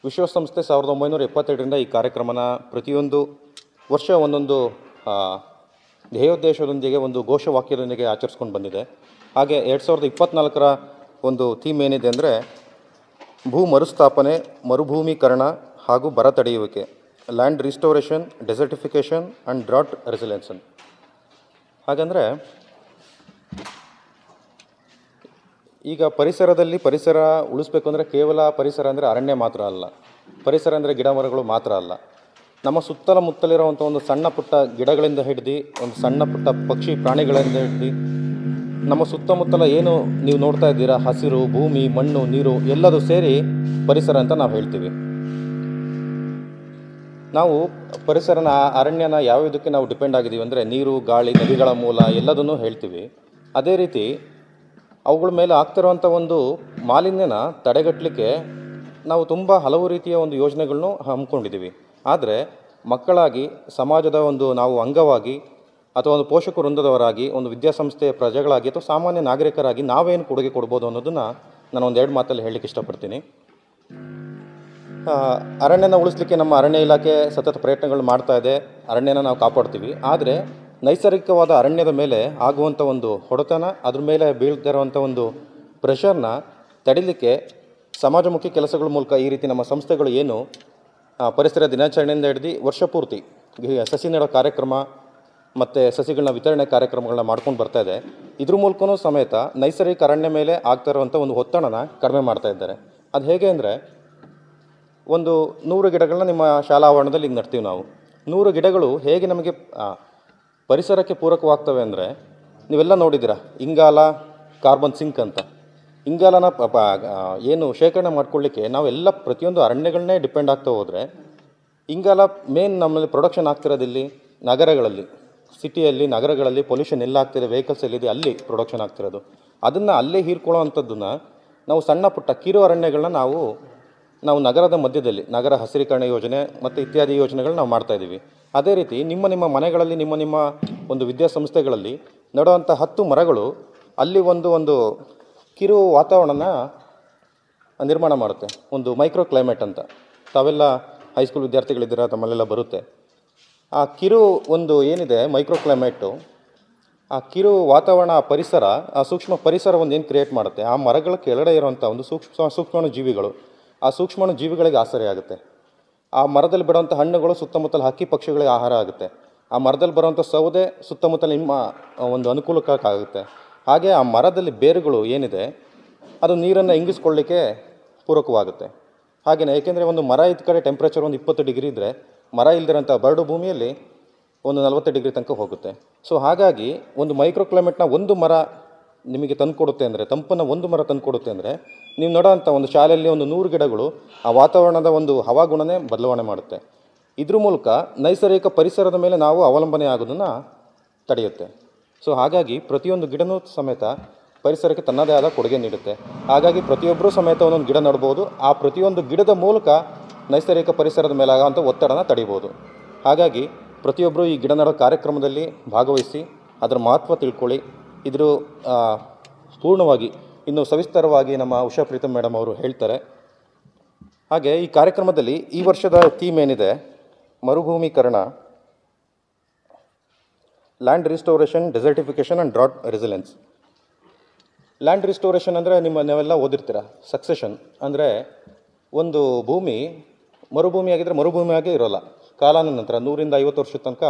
ವಿಶ್ವಸಂಸ್ಥೆ ಸಾವಿರದ ಒಂಬೈನೂರ ಎಪ್ಪತ್ತೆರಡರಿಂದ ಈ ಕಾರ್ಯಕ್ರಮನ ಪ್ರತಿಯೊಂದು ವರ್ಷ ಒಂದೊಂದು ಧ್ಯೇಯೋದ್ದೇಶದೊಂದಿಗೆ ಒಂದು ಘೋಷವಾಕ್ಯದೊಂದಿಗೆ ಆಚರಿಸ್ಕೊಂಡು ಬಂದಿದೆ. ಹಾಗೆ ಎರಡು ಸಾವಿರದ ಇಪ್ಪತ್ತ್ನಾಲ್ಕರ ಒಂದು ಥೀಮ್ ಏನಿದೆ ಅಂದರೆ ಭೂ ಮರುಸ್ಥಾಪನೆ, ಮರುಭೂಮೀಕರಣ ಹಾಗೂ ಬರ ತಡೆಯುವಿಕೆ. Land restoration desertification and drought resilience ಹಾಗಂದರೆ, ಈಗ ಪರಿಸರದಲ್ಲಿ ಪರಿಸರ ಉಳಿಸ್ಬೇಕು ಅಂದರೆ ಕೇವಲ ಪರಿಸರ ಅಂದರೆ ಅರಣ್ಯ ಮಾತ್ರ ಅಲ್ಲ. ಪರಿಸರ ಅಂದರೆ ಗಿಡ ಮರಗಳು ಮಾತ್ರ ಅಲ್ಲ. ನಮ್ಮ ಸುತ್ತಲ ಮುತ್ತಲಿರುವಂಥ ಒಂದು ಸಣ್ಣ ಪುಟ್ಟ ಗಿಡಗಳಿಂದ ಹಿಡ್ದು, ಒಂದು ಸಣ್ಣ ಪುಟ್ಟ ಪಕ್ಷಿ ಪ್ರಾಣಿಗಳಿಂದ ಹಿಡ್ದು, ನಮ್ಮ ಸುತ್ತಮುತ್ತಲ ಏನು ನೀವು ನೋಡ್ತಾ ಇದ್ದೀರಾ? ಹಸಿರು, ಭೂಮಿ, ಮಣ್ಣು, ನೀರು ಎಲ್ಲದೂ ಸೇರಿ ಪರಿಸರ ಅಂತ ನಾವು ಹೇಳ್ತೀವಿ. ನಾವು ಪರಿಸರನ ಅರಣ್ಯನ ಯಾವ ಇದಕ್ಕೆ ನಾವು ಡಿಪೆಂಡ್ ಆಗಿದ್ದೀವಿ ಅಂದರೆ ನೀರು, ಗಾಳಿ, ನದಿಗಳ ಮೂಲ ಎಲ್ಲದನ್ನೂ ಹೇಳ್ತೀವಿ. ಅದೇ ರೀತಿ ಅವುಗಳ ಮೇಲೆ ಆಗ್ತಿರುವಂಥ ಒಂದು ಮಾಲಿನ್ಯನ ತಡೆಗಟ್ಟಲಿಕ್ಕೆ ನಾವು ತುಂಬ ಹಲವು ರೀತಿಯ ಒಂದು ಯೋಜನೆಗಳನ್ನು ಹಮ್ಮಿಕೊಂಡಿದ್ದೀವಿ. ಆದರೆ ಮಕ್ಕಳಾಗಿ, ಸಮಾಜದ ಒಂದು ನಾವು ಅಂಗವಾಗಿ ಅಥವಾ ಒಂದು ಪೋಷಕ ವೃಂದದವರಾಗಿ, ಒಂದು ವಿದ್ಯಾಸಂಸ್ಥೆಯ ಪ್ರಜೆಗಳಾಗಿ ಅಥವಾ ಸಾಮಾನ್ಯ ನಾಗರಿಕರಾಗಿ ನಾವೇನು ಕೊಡುಗೆ ಕೊಡ್ಬೋದು ಅನ್ನೋದನ್ನು ನಾನು ಒಂದು ಎರಡು ಮಾತಲ್ಲಿ ಹೇಳಲಿಕ್ಕೆ ಇಷ್ಟಪಡ್ತೀನಿ. ಅರಣ್ಯನ ಉಳಿಸ್ಲಿಕ್ಕೆ ನಮ್ಮ ಅರಣ್ಯ ಇಲಾಖೆ ಸತತ ಪ್ರಯತ್ನಗಳು ಮಾಡ್ತಾ ಇದೆ. ಅರಣ್ಯನ ನಾವು ಕಾಪಾಡ್ತೀವಿ. ಆದರೆ ನೈಸರ್ಗಿಕವಾದ ಅರಣ್ಯದ ಮೇಲೆ ಆಗುವಂಥ ಒಂದು ಹೊಡೆತನ, ಅದ್ರ ಮೇಲೆ ಬೀಳ್ತಾ ಇರುವಂಥ ಒಂದು ಪ್ರೆಷರ್ನ ತಡಿಲಿಕ್ಕೆ ಸಮಾಜಮುಖಿ ಕೆಲಸಗಳ ಮೂಲಕ ಈ ರೀತಿ ನಮ್ಮ ಸಂಸ್ಥೆಗಳು ಏನು ಪರಿಸರ ದಿನಾಚರಣೆಯಿಂದ ಹಿಡಿದು ವರ್ಷ ಪೂರ್ತಿ ಸಸಿ ನೆಡೋ ಕಾರ್ಯಕ್ರಮ ಮತ್ತು ಸಸಿಗಳನ್ನ ವಿತರಣೆ ಕಾರ್ಯಕ್ರಮಗಳನ್ನ ಮಾಡ್ಕೊಂಡು ಬರ್ತಾ ಇದೆ. ಇದ್ರ ಮೂಲಕವೂ ಸಮೇತ ನೈಸರ್ಗಿಕ ಅರಣ್ಯ ಮೇಲೆ ಆಗ್ತಾ ಇರುವಂಥ ಒಂದು ಒತ್ತಡನ ಕಡಿಮೆ ಮಾಡ್ತಾ ಇದ್ದಾರೆ. ಅದು ಹೇಗೆ ಅಂದರೆ ಒಂದು ನೂರು ಗಿಡಗಳನ್ನ ನಿಮ್ಮ ಶಾಲಾ ಆವರಣದಲ್ಲಿ ಈಗ ನೆಡ್ತೀವಿ ನಾವು. ನೂರು ಗಿಡಗಳು ಹೇಗೆ ನಮಗೆ ಪರಿಸರಕ್ಕೆ ಪೂರಕವಾಗ್ತವೆ ಅಂದರೆ, ನೀವೆಲ್ಲ ನೋಡಿದ್ದೀರಾ, ಇಂಗಾಲ, ಕಾರ್ಬನ್ ಸಿಂಕ್ ಅಂತ. ಇಂಗಾಲನ ಪ- ಏನು ಶೇಖರಣೆ ಮಾಡ್ಕೊಳ್ಳಿಕ್ಕೆ ನಾವೆಲ್ಲ ಪ್ರತಿಯೊಂದು ಅರಣ್ಯಗಳನ್ನೇ ಡಿಪೆಂಡ್ ಆಗ್ತಾ ಹೋದರೆ, ಇಂಗಾಲ ಮೇನ್ ನಮ್ಮಲ್ಲಿ ಪ್ರೊಡಕ್ಷನ್ ಆಗ್ತಿರೋದಿಲ್ಲಿ ನಗರಗಳಲ್ಲಿ. ಸಿಟಿಯಲ್ಲಿ, ನಗರಗಳಲ್ಲಿ ಪೊಲ್ಯೂಷನ್ ಎಲ್ಲ ಆಗ್ತಿದೆ? ವೆಹಿಕಲ್ಸ್ ಎಲ್ಲಿದೆ? ಅಲ್ಲಿ ಪ್ರೊಡಕ್ಷನ್ ಆಗ್ತಿರೋದು. ಅದನ್ನು ಅಲ್ಲೇ ಹೀರ್ಕೊಳ್ಳೋ ಅಂಥದ್ದನ್ನು ನಾವು ಸಣ್ಣ ಪುಟ್ಟ ಕಿರು ಅರಣ್ಯಗಳನ್ನ ನಾವು ನಾವು ನಗರದ ಮಧ್ಯದಲ್ಲಿ, ನಗರ ಹಸಿರೀಕರಣ ಯೋಜನೆ ಮತ್ತು ಇತ್ಯಾದಿ ಯೋಜನೆಗಳು ನಾವು ಮಾಡ್ತಾ ಇದ್ದೀವಿ. ಅದೇ ರೀತಿ ನಿಮ್ಮ ನಿಮ್ಮ ಮನೆಗಳಲ್ಲಿ, ನಿಮ್ಮ ನಿಮ್ಮ ಒಂದು ವಿದ್ಯಾಸಂಸ್ಥೆಗಳಲ್ಲಿ ನೆಡುವಂಥ ಹತ್ತು ಮರಗಳು ಅಲ್ಲಿ ಒಂದು ಒಂದು ಕಿರು ವಾತಾವರಣನ ನಿರ್ಮಾಣ ಮಾಡುತ್ತೆ. ಒಂದು ಮೈಕ್ರೋ ಕ್ಲೈಮೇಟ್ ಅಂತ. ತಾವೆಲ್ಲ ಹೈಸ್ಕೂಲ್ ವಿದ್ಯಾರ್ಥಿಗಳಿದ್ದೀರಾ, ತಮ್ಮಲ್ಲೆಲ್ಲ ಬರುತ್ತೆ. ಆ ಕಿರು ಒಂದು ಏನಿದೆ, ಮೈಕ್ರೋ ಕ್ಲೈಮೇಟು, ಆ ಕಿರು ವಾತಾವರಣ ಪರಿಸರ, ಆ ಸೂಕ್ಷ್ಮ ಪರಿಸರ ಏನು ಕ್ರಿಯೇಟ್ ಮಾಡುತ್ತೆ? ಆ ಮರಗಳ ಕೆಳಗಡೆ ಇರುವಂಥ ಒಂದು ಸೂಕ್ಷ್ಮ ಸೂಕ್ಷ್ಮ ಜೀವಿಗಳು ಆ ಸೂಕ್ಷ್ಮಾಣು ಜೀವಿಗಳಿಗೆ ಆಸರೆ ಆಗುತ್ತೆ. ಆ ಮರದಲ್ಲಿ ಬಿಡುವಂಥ ಹಣ್ಣುಗಳು ಸುತ್ತಮುತ್ತಲು ಹಕ್ಕಿ ಪಕ್ಷಿಗಳಿಗೆ ಆಹಾರ ಆಗುತ್ತೆ. ಆ ಮರದಲ್ಲಿ ಬರುವಂಥ ಸೌದೆ ಸುತ್ತಮುತ್ತಲು ನಿಮ್ಮ ಒಂದು ಅನುಕೂಲಕ್ಕಾಗುತ್ತೆ ಹಾಗೆ ಆ ಮರದಲ್ಲಿ ಬೇರುಗಳು ಏನಿದೆ, ಅದು ನೀರನ್ನು ಇಂಗಿಸ್ಕೊಳ್ಳಿಕ್ಕೆ ಪೂರಕವಾಗುತ್ತೆ. ಹಾಗೆಯೇ ಏಕೆಂದರೆ ಒಂದು ಮರ ಇದ್ದ ಕಡೆ ಟೆಂಪ್ರೇಚರ್ ಒಂದು ಇಪ್ಪತ್ತು ಡಿಗ್ರಿ ಇದ್ದರೆ ಮರ ಇಲ್ದಿರೋಂಥ ಬರಡು ಭೂಮಿಯಲ್ಲಿ ಒಂದು ನಲವತ್ತು ಡಿಗ್ರಿ ತನಕ ಹೋಗುತ್ತೆ. ಸೊ ಹಾಗಾಗಿ ಒಂದು ಮೈಕ್ರೋ ಕ್ಲೈಮೇಟ್ನ ಒಂದು ಮರ ನಿಮಗೆ ತಂದುಕೊಡುತ್ತೆ ಅಂದರೆ, ತಂಪನ್ನು ಒಂದು ಮರ ತಂದುಕೊಡುತ್ತೆ ಅಂದರೆ ನೀವು ನೋಡೋಂಥ ಒಂದು ಶಾಲೆಯಲ್ಲಿ ಒಂದು ನೂರು ಗಿಡಗಳು ಆ ವಾತಾವರಣದ ಒಂದು ಹವಾಗುಣನೇ ಬದಲಾವಣೆ ಮಾಡುತ್ತೆ. ಇದ್ರ ಮೂಲಕ ನೈಸರ್ಗಿಕ ಪರಿಸರದ ಮೇಲೆ ನಾವು ಅವಲಂಬನೆ ಆಗೋದನ್ನು ತಡೆಯುತ್ತೆ. ಸೊ ಹಾಗಾಗಿ ಪ್ರತಿಯೊಂದು ಗಿಡನೂ ಸಮೇತ ಪರಿಸರಕ್ಕೆ ತನ್ನದೇ ಆದ ಕೊಡುಗೆ ನೀಡುತ್ತೆ. ಹಾಗಾಗಿ ಪ್ರತಿಯೊಬ್ಬರೂ ಸಮೇತ ಒಂದೊಂದು ಗಿಡ ನೆಡ್ಬೋದು. ಆ ಪ್ರತಿಯೊಂದು ಗಿಡದ ಮೂಲಕ ನೈಸರ್ಗಿಕ ಪರಿಸರದ ಮೇಲೆ ಆಗೋಂಥ ಒತ್ತಡನ ತಡಿಬೋದು. ಹಾಗಾಗಿ ಪ್ರತಿಯೊಬ್ಬರು ಈ ಗಿಡ ನೆಡೋ ಕಾರ್ಯಕ್ರಮದಲ್ಲಿ ಭಾಗವಹಿಸಿ, ಅದರ ಮಹತ್ವ ತಿಳ್ಕೊಳ್ಳಿ. ಇದ್ರ ಪೂರ್ಣವಾಗಿ ಇನ್ನು ಸವಿಸ್ತರವಾಗಿ ನಮ್ಮ ಉಷಾ ಪ್ರೀತಮ್ ಮೇಡಮ್ ಅವರು ಹೇಳ್ತಾರೆ. ಹಾಗೆ ಈ ಕಾರ್ಯಕ್ರಮದಲ್ಲಿ ಈ ವರ್ಷದ ಥೀಮ್ ಏನಿದೆ? ಮರುಭೂಮೀಕರಣ, land restoration, desertification and drought resilience. Land restoration ಅಂದರೆ ನಿಮ್ಮ ನೀವೆಲ್ಲ ಓದಿರ್ತೀರ? ಸಕ್ಸೆಷನ್ ಅಂದರೆ ಒಂದು ಭೂಮಿ ಮರುಭೂಮಿಯಾಗಿದ್ದರೆ ಮರುಭೂಮಿಯಾಗಿ ಇರೋಲ್ಲ. ಕಾಲಾನಂತರ ನೂರಿಂದ ಐವತ್ತು ವರ್ಷದ ತನಕ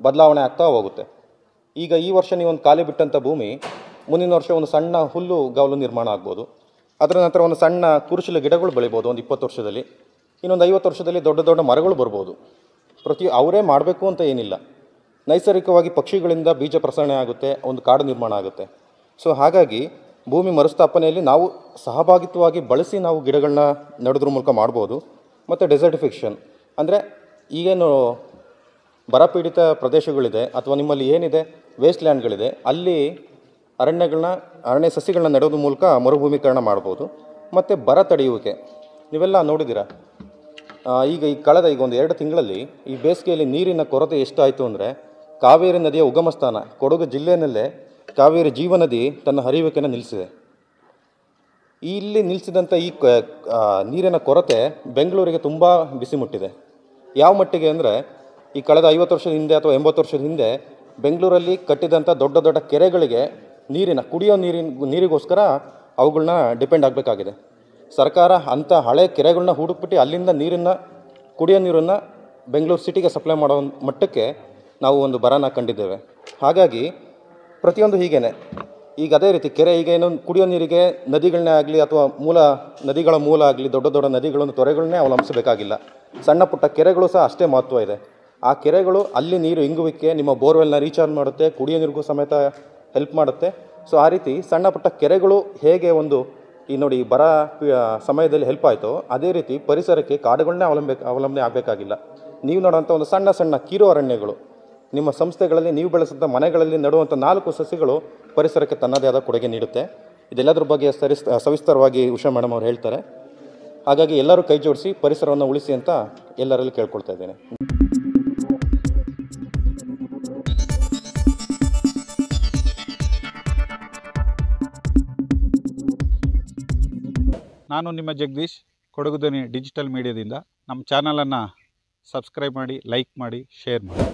ಬದಲಾವಣೆ ಆಗ್ತಾ ಹೋಗುತ್ತೆ. ಈಗ ಈ ವರ್ಷ ನೀವೊಂದು ಖಾಲಿ ಬಿಟ್ಟಂಥ ಭೂಮಿ ಮುಂದಿನ ವರ್ಷ ಒಂದು ಸಣ್ಣ ಹುಲ್ಲು ಗಾವಲು ನಿರ್ಮಾಣ ಆಗ್ಬೋದು. ಅದರ ನಂತರ ಒಂದು ಸಣ್ಣ ಕುರುಚಲು ಗಿಡಗಳು ಬೆಳಿಬೋದು ಒಂದು ಇಪ್ಪತ್ತು ವರ್ಷದಲ್ಲಿ. ಇನ್ನೊಂದು ಐವತ್ತು ವರ್ಷದಲ್ಲಿ ದೊಡ್ಡ ದೊಡ್ಡ ಮರಗಳು ಬರ್ಬೋದು. ಪ್ರತಿ ಅವರೇ ಮಾಡಬೇಕು ಅಂತ ಏನಿಲ್ಲ. ನೈಸರ್ಗಿಕವಾಗಿ ಪಕ್ಷಿಗಳಿಂದ ಬೀಜ ಪ್ರಸರಣೆ ಆಗುತ್ತೆ, ಒಂದು ಕಾಡು ನಿರ್ಮಾಣ ಆಗುತ್ತೆ. ಸೊ ಹಾಗಾಗಿ ಭೂಮಿ ಮರುಸ್ಥಾಪನೆಯಲ್ಲಿ ನಾವು ಸಹಭಾಗಿತ್ವವಾಗಿ ಬಳಸಿ ನಾವು ಗಿಡಗಳನ್ನ ನಡೆದ್ರ ಮೂಲಕ ಮಾಡ್ಬೋದು. ಮತ್ತು ಡೆಸರ್ಟಿಫಿಕ್ಷನ್. ಅಂದರೆ ಈಗೇನು ಬರಪೀಡಿತ ಪ್ರದೇಶಗಳಿದೆ ಅಥವಾ ನಿಮ್ಮಲ್ಲಿ ಏನಿದೆ ವೇಸ್ಟ್ ಲ್ಯಾಂಡ್ಗಳಿದೆ ಅಲ್ಲಿ ಅರಣ್ಯಗಳನ್ನ, ಅರಣ್ಯ ಸಸಿಗಳನ್ನ ನೆಡೋದ್ರ ಮೂಲಕ ಮರುಭೂಮೀಕರಣ ಮಾಡ್ಬೋದು. ಮತ್ತು ಬರ ತಡೆಯುವಿಕೆ. ನೀವೆಲ್ಲ ನೋಡಿದ್ದೀರಾ? ಈಗ ಈ ಕಳೆದ ಈಗ ಒಂದು ಎರಡು ತಿಂಗಳಲ್ಲಿ ಈ ಬೇಸಿಗೆಯಲ್ಲಿ ನೀರಿನ ಕೊರತೆ ಎಷ್ಟಾಯಿತು ಅಂದರೆ ಕಾವೇರಿ ನದಿಯ ಉಗಮ ಸ್ಥಾನ ಕೊಡಗು ಜಿಲ್ಲೆಯಲ್ಲೇ ಕಾವೇರಿ ಜೀವನದಿ ತನ್ನ ಹರಿಯುವಿಕೆಯನ್ನು ನಿಲ್ಲಿಸಿದೆ. ಇಲ್ಲಿ ನಿಲ್ಲಿಸಿದಂಥ ಈ ನೀರಿನ ಕೊರತೆ ಬೆಂಗಳೂರಿಗೆ ತುಂಬ ಬಿಸಿ ಮುಟ್ಟಿದೆ. ಯಾವ ಮಟ್ಟಿಗೆ ಅಂದರೆ ಈ ಕಳೆದ ಐವತ್ತು ವರ್ಷದ ಹಿಂದೆ ಅಥವಾ ಎಂಬತ್ತು ವರ್ಷದ ಹಿಂದೆ ಬೆಂಗಳೂರಲ್ಲಿ ಕಟ್ಟಿದಂಥ ದೊಡ್ಡ ದೊಡ್ಡ ಕೆರೆಗಳಿಗೆ ನೀರಿನ, ಕುಡಿಯೋ ನೀರಿನ, ನೀರಿಗೋಸ್ಕರ ಅವುಗಳನ್ನ ಡಿಪೆಂಡ್ ಆಗಬೇಕಾಗಿದೆ. ಸರ್ಕಾರ ಅಂಥ ಹಳೆ ಕೆರೆಗಳನ್ನ ಹುಡುಕ್ಬಿಟ್ಟು ಅಲ್ಲಿಂದ ನೀರನ್ನು, ಕುಡಿಯೋ ನೀರನ್ನು ಬೆಂಗಳೂರು ಸಿಟಿಗೆ ಸಪ್ಲೈ ಮಾಡೋ ಮಟ್ಟಕ್ಕೆ ನಾವು ಒಂದು ಬರನ ಕಂಡಿದ್ದೇವೆ. ಹಾಗಾಗಿ ಪ್ರತಿಯೊಂದು ಹೀಗೇನೆ. ಈಗ ಅದೇ ರೀತಿ ಕೆರೆ ಈಗ ಕುಡಿಯೋ ನೀರಿಗೆ ನದಿಗಳನ್ನೇ ಆಗಲಿ ಅಥವಾ ಮೂಲ ನದಿಗಳ ಮೂಲ ಆಗಲಿ ದೊಡ್ಡ ದೊಡ್ಡ ನದಿಗಳನ್ನು, ತೊರೆಗಳನ್ನೇ ಅವಲಂಬಿಸಬೇಕಾಗಿಲ್ಲ. ಸಣ್ಣ ಪುಟ್ಟ ಕೆರೆಗಳು ಸಹ ಅಷ್ಟೇ ಮಹತ್ವ ಇದೆ. ಆ ಕೆರೆಗಳು ಅಲ್ಲಿ ನೀರು ಇಂಗುವಿಕೆ, ನಿಮ್ಮ ಬೋರ್ವೆಲ್ನ ರೀಚಾರ್ಜ್ ಮಾಡುತ್ತೆ, ಕುಡಿಯೋ ನೀರಿಗೂ ಸಮೇತ ಹೆಲ್ಪ್ ಮಾಡುತ್ತೆ. ಸೊ ಆ ರೀತಿ ಸಣ್ಣ ಪುಟ್ಟ ಕೆರೆಗಳು ಹೇಗೆ ಒಂದು ಈ ನೋಡಿ ಬರ ಸಮಯದಲ್ಲಿ ಹೆಲ್ಪ್ ಆಯಿತು, ಅದೇ ರೀತಿ ಪರಿಸರಕ್ಕೆ ಕಾಡುಗಳನ್ನೇ ಅವಲಂಬ, ಅವಲಂಬನೆ ಆಗಬೇಕಾಗಿಲ್ಲ. ನೀವು ನೋಡೋಂಥ ಒಂದು ಸಣ್ಣ ಸಣ್ಣ ಕಿರು ಅರಣ್ಯಗಳು. ನಿಮ್ಮ ಸಂಸ್ಥೆಗಳಲ್ಲಿ ನೀವು ಬೆಳೆಸಿದ ಮನೆಗಳಲ್ಲಿ ನೆಡುವಂಥ ನಾಲ್ಕು ಸಸಿಗಳು ಪರಿಸರಕ್ಕೆ ತನ್ನದೇ ಆದ ಕೊಡುಗೆ ನೀಡುತ್ತೆ. ಇದೆಲ್ಲದರ ಬಗ್ಗೆ ಸರಿಸ್ ಸವಿಸ್ತರವಾಗಿ ಉಷಾ ಮೇಡಮ್ ಅವರು ಹೇಳ್ತಾರೆ. ಹಾಗಾಗಿ ಎಲ್ಲರೂ ಕೈ ಜೋಡಿಸಿ ಪರಿಸರವನ್ನು ಉಳಿಸಿ ಅಂತ ಎಲ್ಲರಲ್ಲಿ ಕೇಳ್ಕೊಳ್ತಾ ಇದ್ದೇನೆ. ನಾನು ನಿಮ್ಮ ಜಗದೀಶ್ ಕೊಡಗುದನಿ ಡಿಜಿಟಲ್ ಮೀಡಿಯಾದಿಂದ ನಮ್ಮ ಚಾನಲನ್ನು ಸಬ್ಸ್ಕ್ರೈಬ್ ಮಾಡಿ ಲೈಕ್ ಮಾಡಿ ಶೇರ್ ಮಾಡಿ.